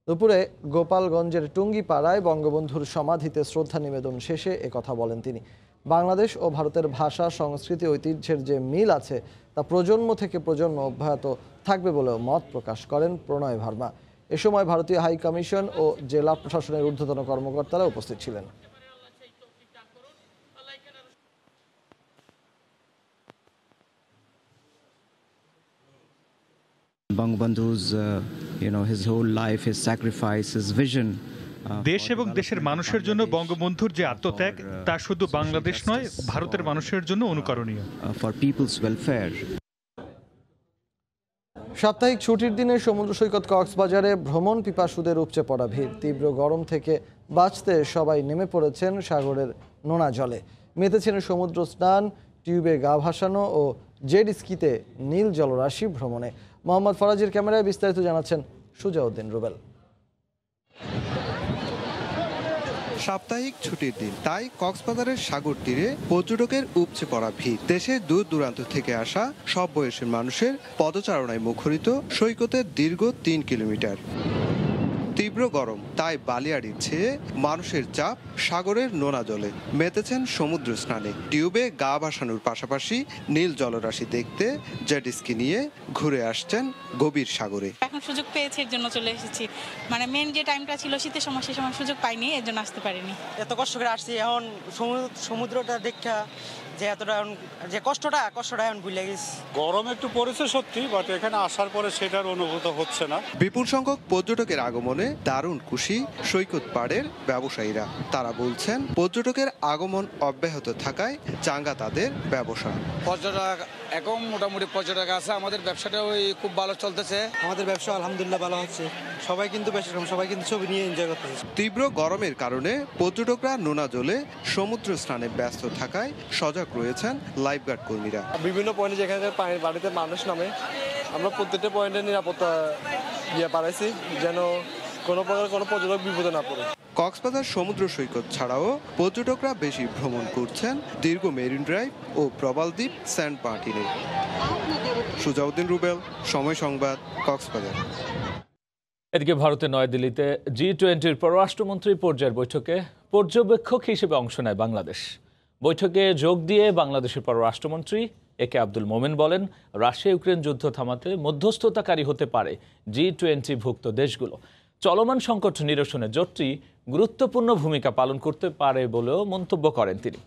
দুপুরে গোপালগঞ্জের টুঙ্গিপাড়ায় বঙ্গবন্ধুর সমাধিতে শ্রদ্ধা নিবেদন শেষে কথা বলেন তিনি। বাংলাদেশ ও ভারতের ভাষা, সংস্কৃতি, ঐতিহ্যের যে মিল আছে, তা প্রজন্ম থেকে প্রজন্ম অব্যাহত থাকবে বলেও মত প্রকাশ করেন প্রণয় ভার্মা। এ সময় ভারতীয় হাই কমিশন ও জেলা প্রশাসনের ঊর্ধ্বতন কর্মকর্তারা উপস্থিত ছিলেন। Bangabandhu's, uh, you know, his whole life, his sacrifice, his vision. uh, দেশ এবং দেশের মানুষের জন্য বঙ্গবন্ধুর যে আত্মত্যাগ তা শুধু বাংলাদেশ নয় ভারতের মানুষের জন্য অনুকরণীয় uh, for people's welfare. সাপ্তাহিক ছুটির দিনে সমুদ্র সৈকত কক্সবাজারে ভ্রমণ পিপাসুদের উপচে পড়া ভিড় তীব্র গরম থেকে বাঁচতে সবাই নেমে পড়েছেন সাগরের নোনা জলে মেতেছেন সমুদ্র স্নান টিউবে গা ভাসানো ও জেড স্কিতে নীল জলরাশি ভ্রমণে মোহাম্মদ ফরাজির ক্যামেরায় বিস্তারিত জানাচ্ছেন সুজাউদ্দিন রুবেল। সাপ্তাহিক ছুটির দিন, তাই কক্সবাজারের সাগর তীরে পর্যটকের উপচে পড়া ভিড়, দেশের দূর দূরান্ত থেকে আসা সব বয়সের মানুষের পদচারণায় মুখরিত সৈকতের দীর্ঘ তিন কিলোমিটার। তীব্র গরম তাই বালিয়াড়ির ছেয়ে মানুষের চাপ সাগরের নোনা জলে। মেতেছেন সমুদ্র স্নানে। টিউবে গা ভাসানোর পাশাপাশি নীল জলরাশি দেখতে জেটিস্কি নিয়ে ঘুরে আসছেন গভীর সাগরে। এখন সুযোগ পেয়েছি এর জন্য চলে এসেছি। মানে মেন যে টাইমটা ছিল শীতের সময় সে সময় সুযোগ পাইনি এর জন্য আসতে পারিনি। এত কষ্ট করে আসছি এখন সমুদ্র- সমুদ্রটা দেখা যে এতটা এখন- যে কষ্টটা কষ্টটা এখন ভুলে গেছি। গরম একটু পড়েছে সত্যি বাট এখানে আসার পরে সেটার অনুভূত হচ্ছে না। বিপুল সংখ্যক পর্যটকের আগমনে দারুণ খুশি সৈকত পাড়ের ব্যবসায়ীরা। তারা বলছেন পর্যটকের আগমন অব্যাহত থাকায় চাঙ্গা তাদের ব্যবসা। পর্যটক এখন মোটামুটি পর্যটক আছে। আমাদের ব্যবসাটা ওই খুব ভালো চলতেছে। আমাদের ব্যবসা আলহামদুলিল্লাহ ভালো হচ্ছে। সবাই কিন্তু বেশ সবাই কিন্তু ছবি নিয়ে এনজয় করতেছে। তীব্র গরমের কারণে পর্যটকরা নোনা জলে সমুদ্র স্নানে ব্যস্ত থাকায় সজাগ রয়েছেন লাইফগার্ড কর্মীরা। বিভিন্ন পয়েন্টে যেখানে পানির বাড়িতে মানুষ নামে আমরা প্রত্যেকটা পয়েন্টে নিরাপত্তা ইয়ে পারাইছি যেন কোনো প্রকার কোনো পর্যটক বিপদে না পড়ে কক্সবাজার সমুদ্র সৈকত ছাড়াও পর্যটকরা বেশি ভ্রমণ করছেন দীর্ঘ মেরিন ড্রাইভ ও প্রবালদ্বীপ স্যান্ড পার্টিনে সুজাউদ্দিন রুবেল সময় সংবাদ কক্সবাজার। এদিকে ভারতের নয়াদিল্লিতে জি টোয়েন্টির পররাষ্ট্রমন্ত্রী পর্যায়ের বৈঠকে পর্যবেক্ষক হিসেবে অংশ নেয় বাংলাদেশ। বৈঠকে যোগ দিয়ে বাংলাদেশের পররাষ্ট্রমন্ত্রী এ কে আব্দুল মোমেন বলেন রাশিয়া ইউক্রেন যুদ্ধ থামাতে মধ্যস্থতাকারী হতে পারে জি টোয়েন্টিভুক্ত দেশগুলো। চলমান সংকট নিরসনে জোটটি গুরুত্বপূর্ণ ভূমিকা পালন করতে পারে বলেও মন্তব্য করেন তিনি।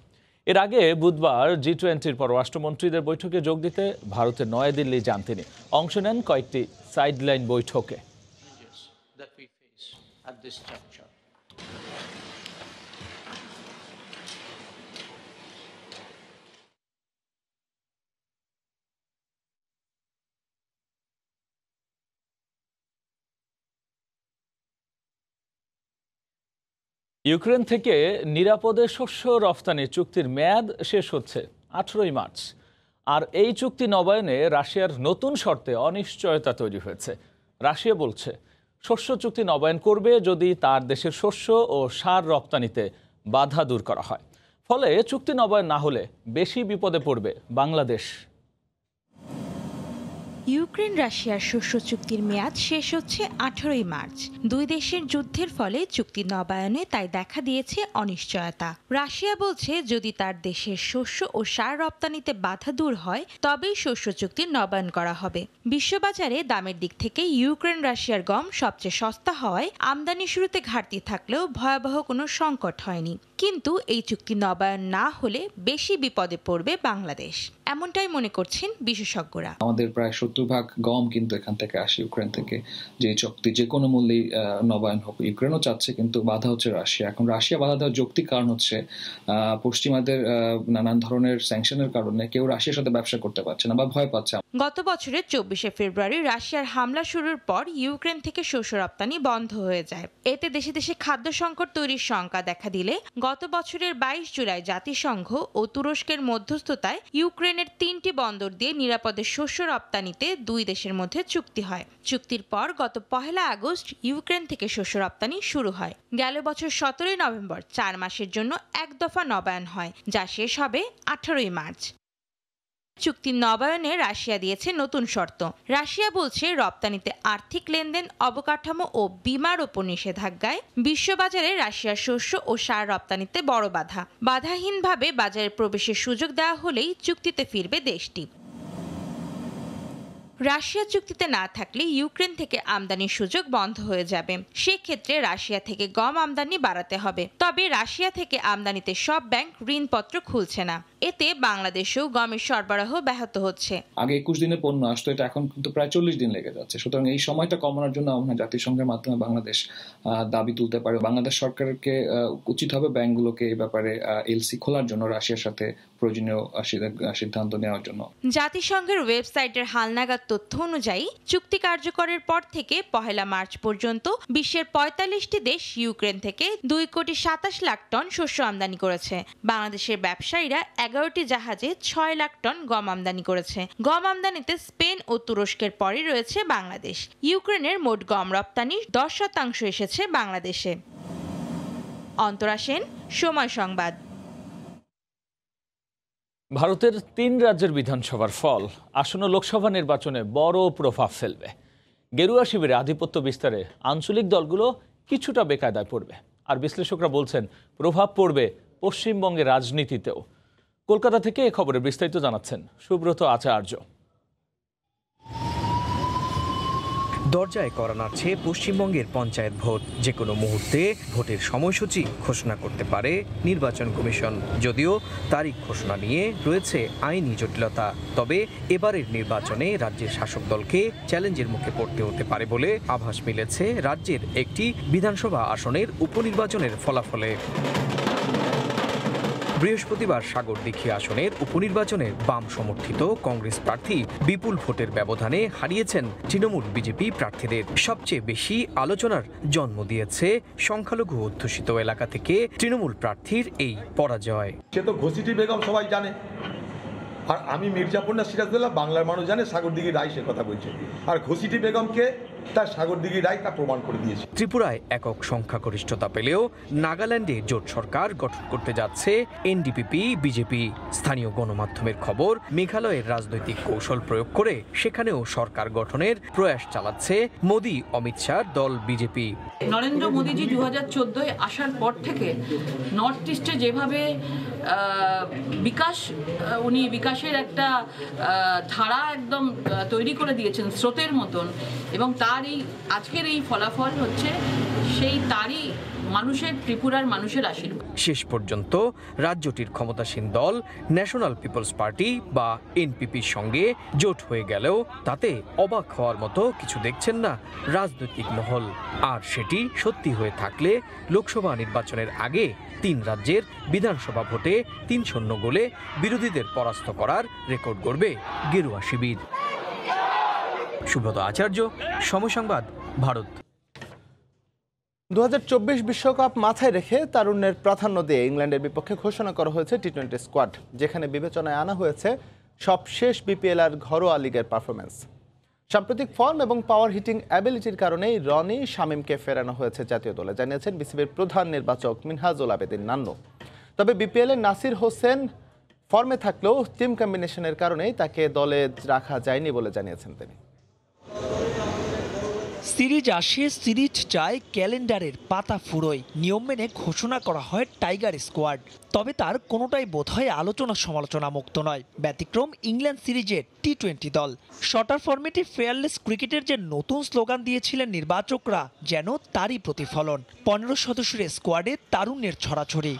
এর আগে বুধবার জি টোয়েন্টির পররাষ্ট্রমন্ত্রীদের বৈঠকে যোগ দিতে ভারতের নয়াদিল্লি যান তিনি। অংশ নেন কয়েকটি সাইডলাইন বৈঠকে। ইউক্রেন থেকে নিরাপদে শস্য রফতানি চুক্তির মেয়াদ শেষ হচ্ছে আঠেরোই মার্চ। আর এই চুক্তি নবায়নে রাশিয়ার নতুন শর্তে অনিশ্চয়তা তৈরি হয়েছে। রাশিয়া বলছে, শস্য চুক্তি নবায়ন করবে যদি তার দেশের শস্য ও সার রপ্তানিতে বাধা দূর করা হয়। ফলে চুক্তি নবায়ন না হলে বেশি বিপদে পড়বে বাংলাদেশ। ইউক্রেন রাশিয়ার শস্য চুক্তির মেয়াদ শেষ হচ্ছে আঠারোই মার্চ। দুই দেশের যুদ্ধের ফলে চুক্তি নবায়নে তাই দেখা দিয়েছে অনিশ্চয়তা। রাশিয়া বলছে, যদি তার দেশের শস্য ও সার রপ্তানিতে বাধা দূর হয়, তবেই শস্য চুক্তির নবায়ন করা হবে। বিশ্ববাজারে দামের দিক থেকে ইউক্রেন রাশিয়ার গম সবচেয়ে সস্তা হওয়ায় আমদানি শুরুতে ঘাটতি থাকলেও ভয়াবহ কোনো সংকট হয়নি। কিন্তু এই চুক্তি নবায়ন না হলে বেশি বিপদে পড়বে বাংলাদেশ। এমনটাই মনে করছেন বিশেষজ্ঞরা। আমাদের প্রায় সত্তর ভাগ গম কিন্তু এখান থেকে আসে ইউক্রেন থেকে। যে চুক্তি যে কোনো মূল্যেই নবায়ন হোক ইউক্রেনও চাচ্ছে কিন্তু বাধা হচ্ছে রাশিয়া। এখন রাশিয়া বাধা দেওয়ার যৌক্তিক কারণ হচ্ছে পশ্চিমাদের নানান ধরনের স্যাংশনের কারণে কেউ রাশিয়ার সাথে ব্যবসা করতে পারছে না বা ভয় পাচ্ছে। গত বছরের চব্বিশে ফেব্রুয়ারি রাশিয়ার হামলা শুরুর পর ইউক্রেন থেকে শস্য রপ্তানি বন্ধ হয়ে যায়। এতে দেশে দেশে খাদ্য সংকট তৈরির শঙ্কা দেখা দিলে গত বছরের বাইশ জুলাই জাতিসংঘ ও তুরস্কের মধ্যস্থতায় ইউক্রেনের তিনটি বন্দর দিয়ে নিরাপদে শস্য রপ্তানিতে দুই দেশের মধ্যে চুক্তি হয়। চুক্তির পর গত পহেলা আগস্ট ইউক্রেন থেকে শস্য রপ্তানি শুরু হয়। গেল বছর সতেরোই নভেম্বর, চার মাসের জন্য এক দফা নবায়ন হয়, যা শেষ হবে আঠারোই মার্চ। চুক্তি নবায়নে রাশিয়া দিয়েছে নতুন শর্ত। রাশিয়া বলছে রপ্তানিতে আর্থিক লেনদেন, অবকাঠামো ও বিমার ওপর নিষেধাজ্ঞায় বিশ্ববাজারে রাশিয়ার শস্য ও সার রপ্তানিতে বড় বাধা। বাধাহীনভাবে বাজারে প্রবেশের সুযোগ দেওয়া হলেই চুক্তিতে ফিরবে দেশটি। রাশিয়া চুক্তিতে না থাকলে ইউক্রেন থেকে আমদানির সুযোগ বন্ধ হয়ে যাবে। সেক্ষেত্রে রাশিয়া থেকে গম আমদানি বাড়াতে হবে। তবে রাশিয়া থেকে আমদানিতে সব ব্যাংক ঋণপত্র খুলছে না। এতে বাংলাদেশেও গমের সরবরাহ ব্যাহত হচ্ছে। আগে একুশ দিনের পণ্য আসতো, এটা এখন কিন্তু প্রায় চল্লিশ দিন লেগে যাচ্ছে। সুতরাং এই সময়টা কমানোর জন্য আমরা জাতিসংঘের মাধ্যমে বাংলাদেশ দাবি তুলতে পারে। বাংলাদেশ সরকারকে উচিত হবে ব্যাংকগুলোকে এই ব্যাপারে এলসি খোলার জন্য রাশিয়ার সাথে সিদ্ধান্ত নেওয়ার জন্য। জাতিসংঘের ওয়েবসাইটের হালনাগাদ তথ্য অনুযায়ী, চুক্তি কার্যকরের পর থেকে পহেলা মার্চ পর্যন্ত বিশ্বের পঁয়তাল্লিশটি দেশ ইউক্রেন থেকে দুই কোটি সাতাশ লাখ টন শস্য আমদানি করেছে। বাংলাদেশের ব্যবসায়ীরা এগারোটি জাহাজে ছয় লাখ টন গম আমদানি করেছে। গম আমদানিতে স্পেন ও তুরস্কের পরে রয়েছে বাংলাদেশ। ইউক্রেনের মোট গম রপ্তানি দশ শতাংশ এসেছে বাংলাদেশে। অন্তরা সেন, সময় সংবাদ। ভারতের তিন রাজ্যের বিধানসভার ফল, আসন্ন লোকসভা নির্বাচনে বড় প্রভাব ফেলবে। গেরুয়া শিবিরে আধিপত্য বিস্তারে আঞ্চলিক দলগুলো কিছুটা বেকায়দায় পড়বে। আর বিশ্লেষকরা বলছেন, প্রভাব পড়বে পশ্চিমবঙ্গের রাজনীতিতেও। কলকাতা থেকে এ খবরে বিস্তারিত জানাচ্ছেন সুব্রত আচার্য। দরজায় করা নাড়ছে পশ্চিমবঙ্গের পঞ্চায়েত ভোট। যে কোনো মুহূর্তে ভোটের সময়সূচি ঘোষণা করতে পারে নির্বাচন কমিশন। যদিও তারিখ ঘোষণা নিয়ে রয়েছে আইনি জটিলতা। তবে এবারের নির্বাচনে রাজ্যের শাসক দলকে চ্যালেঞ্জের মুখে পড়তে হতে পারে বলে আভাস মিলেছে রাজ্যের একটি বিধানসভা আসনের উপনির্বাচনের ফলাফলে। বৃহস্পতিবার সাগরদিঘি আসনের উপনির্বাচনে বাম সমর্থিত কংগ্রেস প্রার্থী বিপুল ভোটের ব্যবধানে হারিয়েছেন তৃণমূল বিজেপি প্রার্থীদের। সবচেয়ে বেশি আলোচনার জন্ম দিয়েছে সংখ্যালঘু অধ্যুষিত এলাকা থেকে তৃণমূল প্রার্থীর এই পরাজয়। সে তো ঘসিটি বেগম সবাই জানে। আর আমি মির্জাপুর না সিরাজদোল্লা বাংলার মানুষ জানে সাগরদিঘি রায় সে কথা বলছে। আর ঘসিটি বেগমকে তার সাগরদিঘি রায় তা প্রমাণ করে দিয়েছে। ত্রিপুরায় একক সংখ্যাগরিষ্ঠতা পেলেও নাগাল্যান্ডে জোট সরকার গঠন করতে যাচ্ছে এনডিপিপি বিজেপি। স্থানীয় গণমাধ্যমের খবর মেঘালয়ের রাজনৈতিক কৌশল প্রয়োগ করে সেখানেও সরকার গঠনের প্রয়াস চালাচ্ছে মোদী অমিত শাহ দল বিজেপি। নরেন্দ্র মোদীজি দু হাজার চোদ্দোয় আসার পর থেকে নর্থ ইস্টে যেভাবে আহ, বিকাশ উনি বিকাশের একটা ধারা একদম আহ, তৈরি করে দিয়েছেন স্রোতের মতন এবং তার এই আজকের এই ফলাফল হচ্ছে সেই তারই মানুষের, ত্রিপুরার মানুষের আশীর্বাদ। শেষ পর্যন্ত রাজ্যটির ক্ষমতাসীন দল ন্যাশনাল পিপলস পার্টি বা এনপিপির সঙ্গে জোট হয়ে গেলেও তাতে অবাক হওয়ার মতো কিছু দেখছেন না রাজনৈতিক মহল। আর সেটি সত্যি হয়ে থাকলে লোকসভা নির্বাচনের আগে তিন রাজ্যের বিধানসভা ভোটে তিন শূন্য গোলে বিরোধীদের পরাস্ত করার রেকর্ড গড়বে গেরুয়া শিবির। সুব্রত আচার্য, সমসংবাদ, ভারত। দু বিশ্বকাপ মাথায় রেখে তারুণ্যের প্রাধান্য দিয়ে ইংল্যান্ডের বিপক্ষে ঘোষণা করা হয়েছে টি টোয়েন্টি স্কোয়াড, যেখানে বিবেচনায় আনা হয়েছে সবশেষ বিপিএল আর ঘরোয়া লিগের পারফরমেন্স সাম্প্রতিক ফর্ম এবং পাওয়ার হিটিং অ্যাবিলিটির কারণেই রনি শামিমকে ফেরানো হয়েছে জাতীয় দলে, জানিয়েছেন বিসিবির প্রধান নির্বাচক মিনহাজুল আবেদিন নান্নু। তবে বিপিএলে নাসির হোসেন ফর্মে থাকলেও টিম কম্বিনেশনের কারণেই তাকে দলে রাখা যায়নি বলে জানিয়েছেন তিনি। সিরিজ আসে, সিরিজ চায় ক্যালেন্ডারের পাতা ফুরোয়। নিয়ম মেনে ঘোষণা করা হয় টাইগার স্কোয়াড। তবে তার কোনোটাই বোধহয় আলোচনা সমালোচনা মুক্ত নয়। ব্যতিক্রম ইংল্যান্ড সিরিজের টি টোয়েন্টি দল। শটার ফরম্যাটে ফেয়ারলেস ক্রিকেটের যে নতুন স্লোগান দিয়েছিলেন নির্বাচকরা, যেন তারই প্রতিফলন। পনেরো সদস্যের স্কোয়াডে তারুণ্যের ছড়াছড়ি।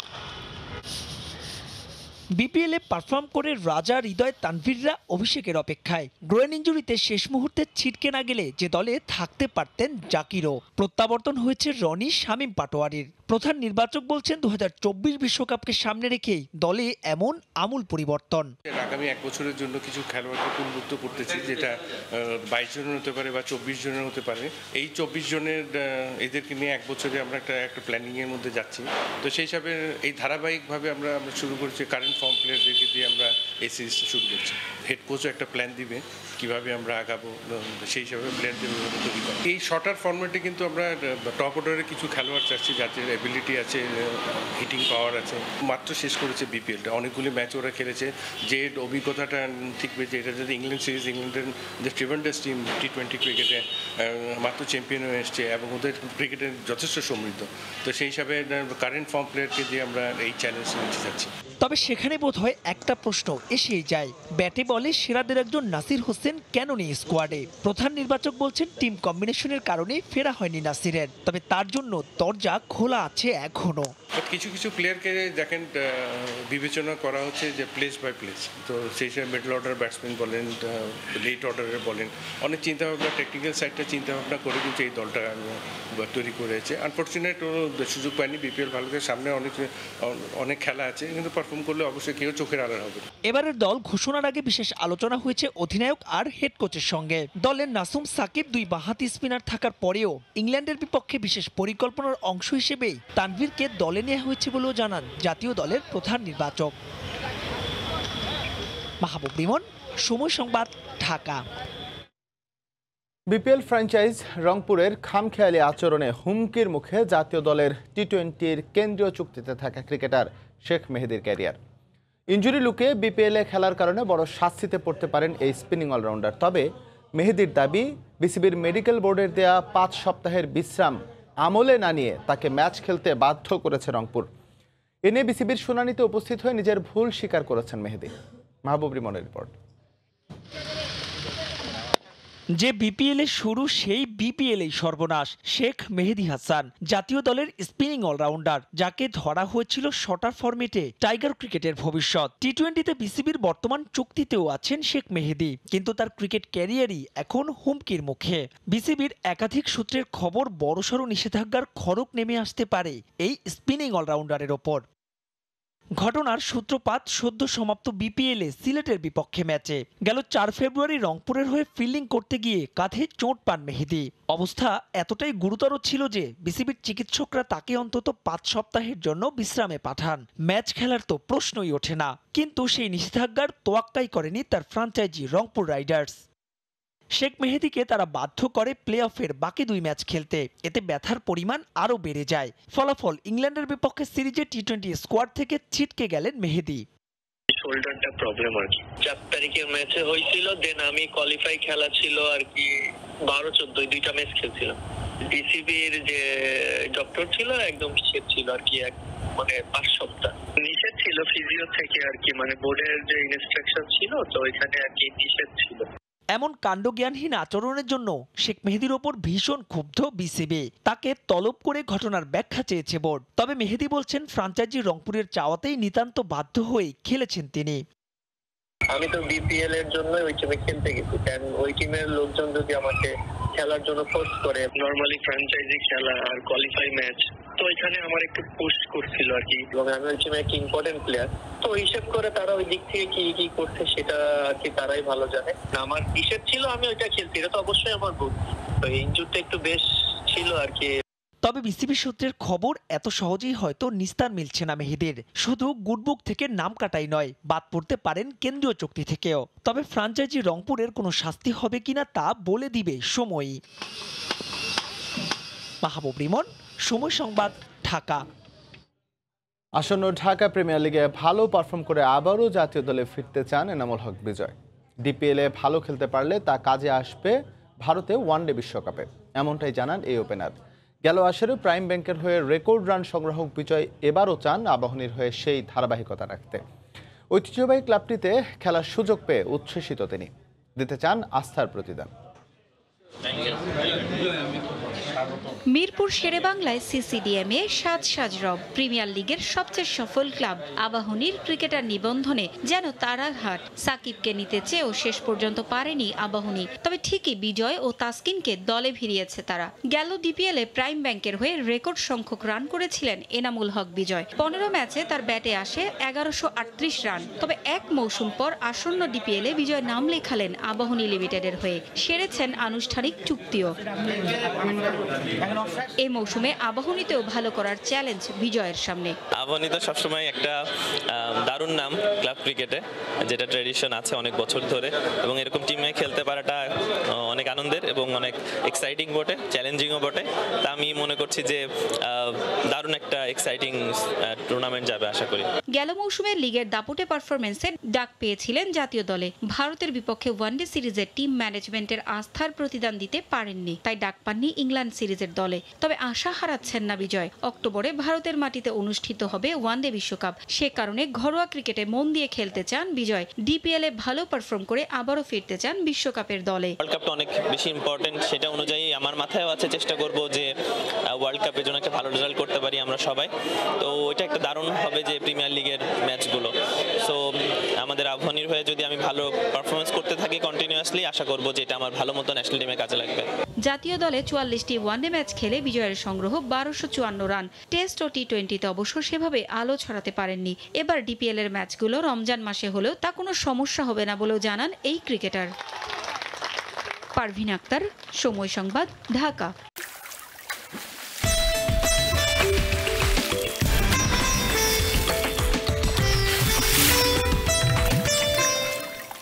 বিপিএলে পারফর্ম করে রাজা হৃদয় তানভীররা অভিষেকের অপেক্ষায়। গ্রোয়েন ইঞ্জুরিতে শেষ মুহূর্তে ছিটকে না গেলে যে দলে থাকতে পারতেন জাকিরও। প্রত্যাবর্তন হয়েছে রনি শামীম পাটোয়ারির। প্রধান নির্বাচক বলছেন দু বিশ্বকাপকে সামনে রেখেই দলে এমন আমূল পরিবর্তন। আগামী এক বছরের জন্য কিছু খেলোয়াড়কে উন্মুক্ত করতেছি, যেটা বাইশ জনের হতে পারে বা চব্বিশ জনের হতে পারে। এই চব্বিশ জনের এদেরকে নিয়ে এক বছরে আমরা একটা একটা প্ল্যানিংয়ের মধ্যে যাচ্ছি। তো সেই হিসাবে এই ধারাবাহিকভাবে আমরা আমরা শুরু করছি কারেন্ট ফর্ম প্লেয়ারদেরকে দিয়ে আমরা এই সিরিজটা শুরু করছি। হেড কোচও একটা প্ল্যান দিবে, কীভাবে আমরা আগাবো সেই হিসাবে প্লেয়ারদের তৈরি এই শর্টার ফর্মেটে কিন্তু আমরা টপ অর্ডারে কিছু খেলোয়াড় চাচ্ছি, যাদের অ্যাবিলিটি আছে হিটিং পাওয়ার আছে। মাত্র শেষ করেছে বিপিএলটা অনেকগুলি ম্যাচ ওরা খেলেছে। যে অভিজ্ঞতাটা ঠিকবে যে এটা যদি ইংল্যান্ড সিরিজ ইংল্যান্ডের যে ট্রিভেন্ডাস টিম টি টোয়েন্টি ক্রিকেটে মাত্র চ্যাম্পিয়ন হয়ে এসছে এবং ওদের ক্রিকেটে যথেষ্ট সমৃদ্ধ। তো সেই হিসাবে কারেন্ট ফর্ম প্লেয়ারকে দিয়ে আমরা এই চ্যালেঞ্জ নিতে যাচ্ছি তবে সেখানে বোধ হয় একটা প্রশ্ন এসেই যায়। ব্যাটে বলে সেরাদের একজন নাসির হোসেন কেন নেই স্কোয়াডে? প্রধান নির্বাচক বলছেন, টিম কম্বিনেশনের কারণে ফেরা হয়নি নাসিরের। তবে তার জন্য দরজা খোলা আছে এখনও। বাট কিছু কিছু প্লেয়ারকে দেখেন বিবেচনা করা হচ্ছে যে প্লেস বাই প্লেস তো সেই হিসাবে মিডল অর্ডার ব্যাটসম্যান বলেন লেট অর্ডারের বলেন, অনেক চিন্তাভাবনা টেকনিক্যাল সাইডটা চিন্তাভাবনা করে কিন্তু এই দলটা তৈরি করেছে। আনফর্চুনেট ও সুযোগ পায়নি বিপিএল ভারতের সামনে অনেক অনেক খেলা আছে, কিন্তু পারফর্ম করলে অবশ্যই কেউ চোখের আড়াল হবে এবারের দল ঘোষণার আগে বিশেষ আলোচনা হয়েছে অধিনায়ক আর হেড কোচের সঙ্গে। দলের নাসুম সাকিব দুই বাহাতি স্পিনার থাকার পরেও ইংল্যান্ডের বিপক্ষে বিশেষ পরিকল্পনার অংশ হিসেবেই তানভীরকে দলে নেওয়া হয়েছে বলেও জানান জাতীয় দলের প্রধান নির্বাচক। মাহবুব রিমন, সময় সংবাদ, ঢাকা। বিপিএল ফ্র্যাঞ্চাইজ রংপুরের খামখেয়ালি আচরণে হুমকির মুখে জাতীয় দলের টি টোয়েন্টির কেন্দ্রীয় চুক্তিতে থাকা ক্রিকেটার শেখ মেহেদির ক্যারিয়ার। ইঞ্জুরি লুকে বিপিএলে খেলার কারণে বড় শাস্তিতে পড়তে পারেন এই স্পিনিং অলরাউন্ডার। তবে মেহেদির দাবি, বিসিবির মেডিকেল বোর্ডের দেয়া পাঁচ সপ্তাহের বিশ্রাম আমলে না নিয়ে তাকে ম্যাচ খেলতে বাধ্য করেছে রংপুর। এ নিয়ে বিসিবির শুনানিতে উপস্থিত হয়ে নিজের ভুল স্বীকার করেছেন মেহেদি। মাহবুব রিমনের রিপোর্ট। যে বিপিএল এর শুরু, সেই বিপিএল এই সর্বনাশ, শেখ মেহেদি হাসান, জাতীয় দলের স্পিনিং অলরাউন্ডার যাকে ধরা হয়েছিল শটার ফরম্যাটে টাইগার ক্রিকেটের ভবিষ্যৎ। টি টোয়েন্টিতে বিসিবির বর্তমান চুক্তিতেও আছেন শেখ মেহেদি, কিন্তু তার ক্রিকেট ক্যারিয়ারই এখন হুমকির মুখে। বিসিবির একাধিক সূত্রের খবর বড়সড় নিষেধাজ্ঞার খড়ক নেমে আসতে পারে এই স্পিনিং অলরাউন্ডারের ওপর। ঘটনার সূত্রপাত সদ্য সমাপ্ত বিপিএলে সিলেটের বিপক্ষে ম্যাচে। গেল চার ফেব্রুয়ারি রংপুরের হয়ে ফিল্ডিং করতে গিয়ে কাঁধে চোট পান মেহেদি। অবস্থা এতটাই গুরুতর ছিল যে বিসিবির চিকিৎসকরা তাকে অন্তত পাঁচ সপ্তাহের জন্য বিশ্রামে পাঠান। ম্যাচ খেলার তো প্রশ্নই ওঠে না। কিন্তু সেই নিষেধাজ্ঞার তোয়াক্কাই করেনি তার ফ্রাঞ্চাইজি রংপুর রাইডার্স। শেখ মেহেদিকে তারা বাধ্য করে প্লে অফের বাকি দুই ম্যাচ খেলতে। এতে ব্যথার পরিমাণ আরও বেড়ে যায়। ফলাফল ইংল্যান্ডের বিপক্ষে সিরিজে টি টোয়েন্টি স্কোয়াড থেকে ছিটকে গেলেন মেহেদি। শোল্ডারটা প্রবলেম আর কি চার তারিখের ম্যাচে হয়েছিল দেন আমি কোয়ালিফাই খেলা ছিল আর কি বারো চোদ্দ দুইটা ম্যাচ খেলছিলাম। বিসিবির যে ডক্টর ছিল একদম নিষেধ ছিল আর কি এক মানে পাঁচ সপ্তাহ। নিষেধ ছিল ফিজিও থেকে আর কি মানে বোর্ডের যে ইনস্ট্রাকশন ছিল তো ওইখানে আর কি নিষেধ ছিল। এমন কাণ্ডজ্ঞানহীন আচরণের জন্য শেখ মেহেদির ওপর ভীষণ ক্ষুব্ধ বিসিবি। তাকে তলব করে ঘটনার ব্যাখ্যা চেয়েছে বোর্ড। তবে মেহেদি বলছেন, ফ্রাঞ্চাইজি রংপুরের চাওয়াতেই নিতান্ত বাধ্য হয়ে খেলেছেন তিনি। আমি তো বিপিএল এর জন্য ওই টিমে খেলতে গেছি। কারণ ওই টিমের লোকজন যদি আমাকে খেলার জন্য ফোর্স করে নর্মালি ফ্র্যাঞ্চাইজি খেলা আর কোয়ালিফাই ম্যাচ তো এখানে আমার একটু পুশ করছিল আর কি। এবং আমি ওই টিমে একটা ইম্পর্টেন্ট প্লেয়ার তো হিসেব করে তারা ওই দিক থেকে কি কি করছে সেটা আর কি তারাই ভালো জানে। আমার হিসেব ছিল আমি ওইটা খেলছি এটা তো অবশ্যই আমার ভুল। তো ইঞ্জুরটা একটু বেশ ছিল আর কি তবে বিসিবি সূত্রের খবর, এত সহজেই হয়তো নিস্তার মিলছে না মেহেদির। শুধু গুডবুক থেকে নাম কাটাই নয়, বাদ পড়তে পারেন কেন্দ্রীয় চুক্তি থেকেও। তবে ফ্রাঞ্চাইজি রংপুরের কোনো শাস্তি হবে কিনা তা বলে দিবে সময়ই মাহবুব রিমন, সময় সংবাদ, ঢাকা। আসন্ন ঢাকা প্রিমিয়ার লিগে ভালো পারফর্ম করে আবারও জাতীয় দলে ফিরতে চান এনামুল হক বিজয়। ডিপিএলে ভালো খেলতে পারলে তা কাজে আসবে ভারতে ওয়ানডে বিশ্বকাপে, এমনটাই জানান এই ওপেনার। গেল আসরে প্রাইম ব্যাংকের হয়ে রেকর্ড রান সংগ্রাহক বিজয় এবারও চান আবাহনীর হয়ে সেই ধারাবাহিকতা রাখতে। ঐতিহ্যবাহী ক্লাবটিতে খেলার সুযোগ পেয়ে উচ্ছ্বসিত তিনি। দিতে চান আস্থার প্রতিদান। মিরপুর শেরেবাংলায় সিসিডিএমে সাজ সাজ রব। প্রিমিয়ার লিগের সবচেয়ে সফল ক্লাব আবাহনীর ক্রিকেটার নিবন্ধনে যেন তারাঘাট সাকিবকে নিতে চেয়েও শেষ পর্যন্ত পারেনি আবাহনী। তবে ঠিকই বিজয় ও তাসকিনকে দলে ভিড়িয়েছে তারা। গেল ডিপিএলে প্রাইম ব্যাংকের হয়ে রেকর্ড সংখ্যক রান করেছিলেন এনামুল হক বিজয়। পনেরো ম্যাচে তার ব্যাটে আসে এগারোশো আটত্রিশ রান। তবে এক মৌসুম পর আসন্ন ডিপিএলে বিজয় নাম লেখালেন আবাহনী লিমিটেডের হয়ে। সেরেছেন আনুষ্ঠানিক চুক্তিও। এই মৌসুমে আবাহনীতেও ভালো করার চ্যালেঞ্জ বিজয়ের সামনে। আবাহনী তো সবসময় একটা দারুণ নাম ক্লাব ক্রিকেটে যেটা ট্রেডিশন আছে অনেক বছর ধরে এবং এরকম টিমে খেলতে পারাটা অনেক আনন্দের এবং অনেক এক্সাইটিং বটে চ্যালেঞ্জিংও বটে। তা আমি মনে করছি যে দারুণ একটা এক্সাইটিং টুর্নামেন্ট যাবে আশা করি। গেল মৌসুমে লিগের দাপুটে পারফরমেন্সে ডাক পেয়েছিলেন জাতীয় দলে। ভারতের বিপক্ষে ওয়ানডে সিরিজের টিম ম্যানেজমেন্টের আস্থার প্রতিদান দিতে পারেননি তাই ডাক পাননি ইংল্যান্ড সিরিজের দলে। তবে আশা হারাচ্ছেন না বিজয়। অক্টোবরে ভারতের মাটিতে অনুষ্ঠিত হবে ওয়ানডে বিশ্বকাপ। সে কারণে ঘরোয়া ক্রিকেটে মন দিয়ে খেলতে চান বিজয়। ডিপিএলে ভালো পারফর্ম করে আবারও ফিরতে চান বিশ্বকাপের দলে। ওয়ার্ল্ড কাপটা অনেক বেশি ইম্পর্টেন্ট সেটা অনুযায়ী আমার মাথায়ও আছে চেষ্টা করব যে ওয়ার্ল্ড কাপের জন্য একটা ভালো রেজাল্ট করতে পারি আমরা সবাই। তো এটা একটা দারুণ হবে যে প্রিমিয়ার লিগের ম্যাচগুলো সো আমাদের আহ্বানীর হয়ে যদি আমি ভালো পারফরমেন্স করতে থাকি কন্টিনিউয়াসলি আশা করব যে এটা আমার ভালো মতো ন্যাশনাল টিমে কাজে লাগবে। জাতীয় দলে চুয়াল্লিশটি ওয়ানডে ম্যাচ খেলে বিজয়ের সংগ্রহ বারোশো চুয়ান্ন রান। টেস্ট ও টি টোয়েন্টিতে অবশ্য সেভাবে আলো ছড়াতে পারেননি। এবার ডিপিএল এর ম্যাচগুলো রমজান মাসে হলেও তা কোনো সমস্যা হবে না বলেও জানান এই ক্রিকেটার। পারভিন আক্তার, সময় সংবাদ, ঢাকা।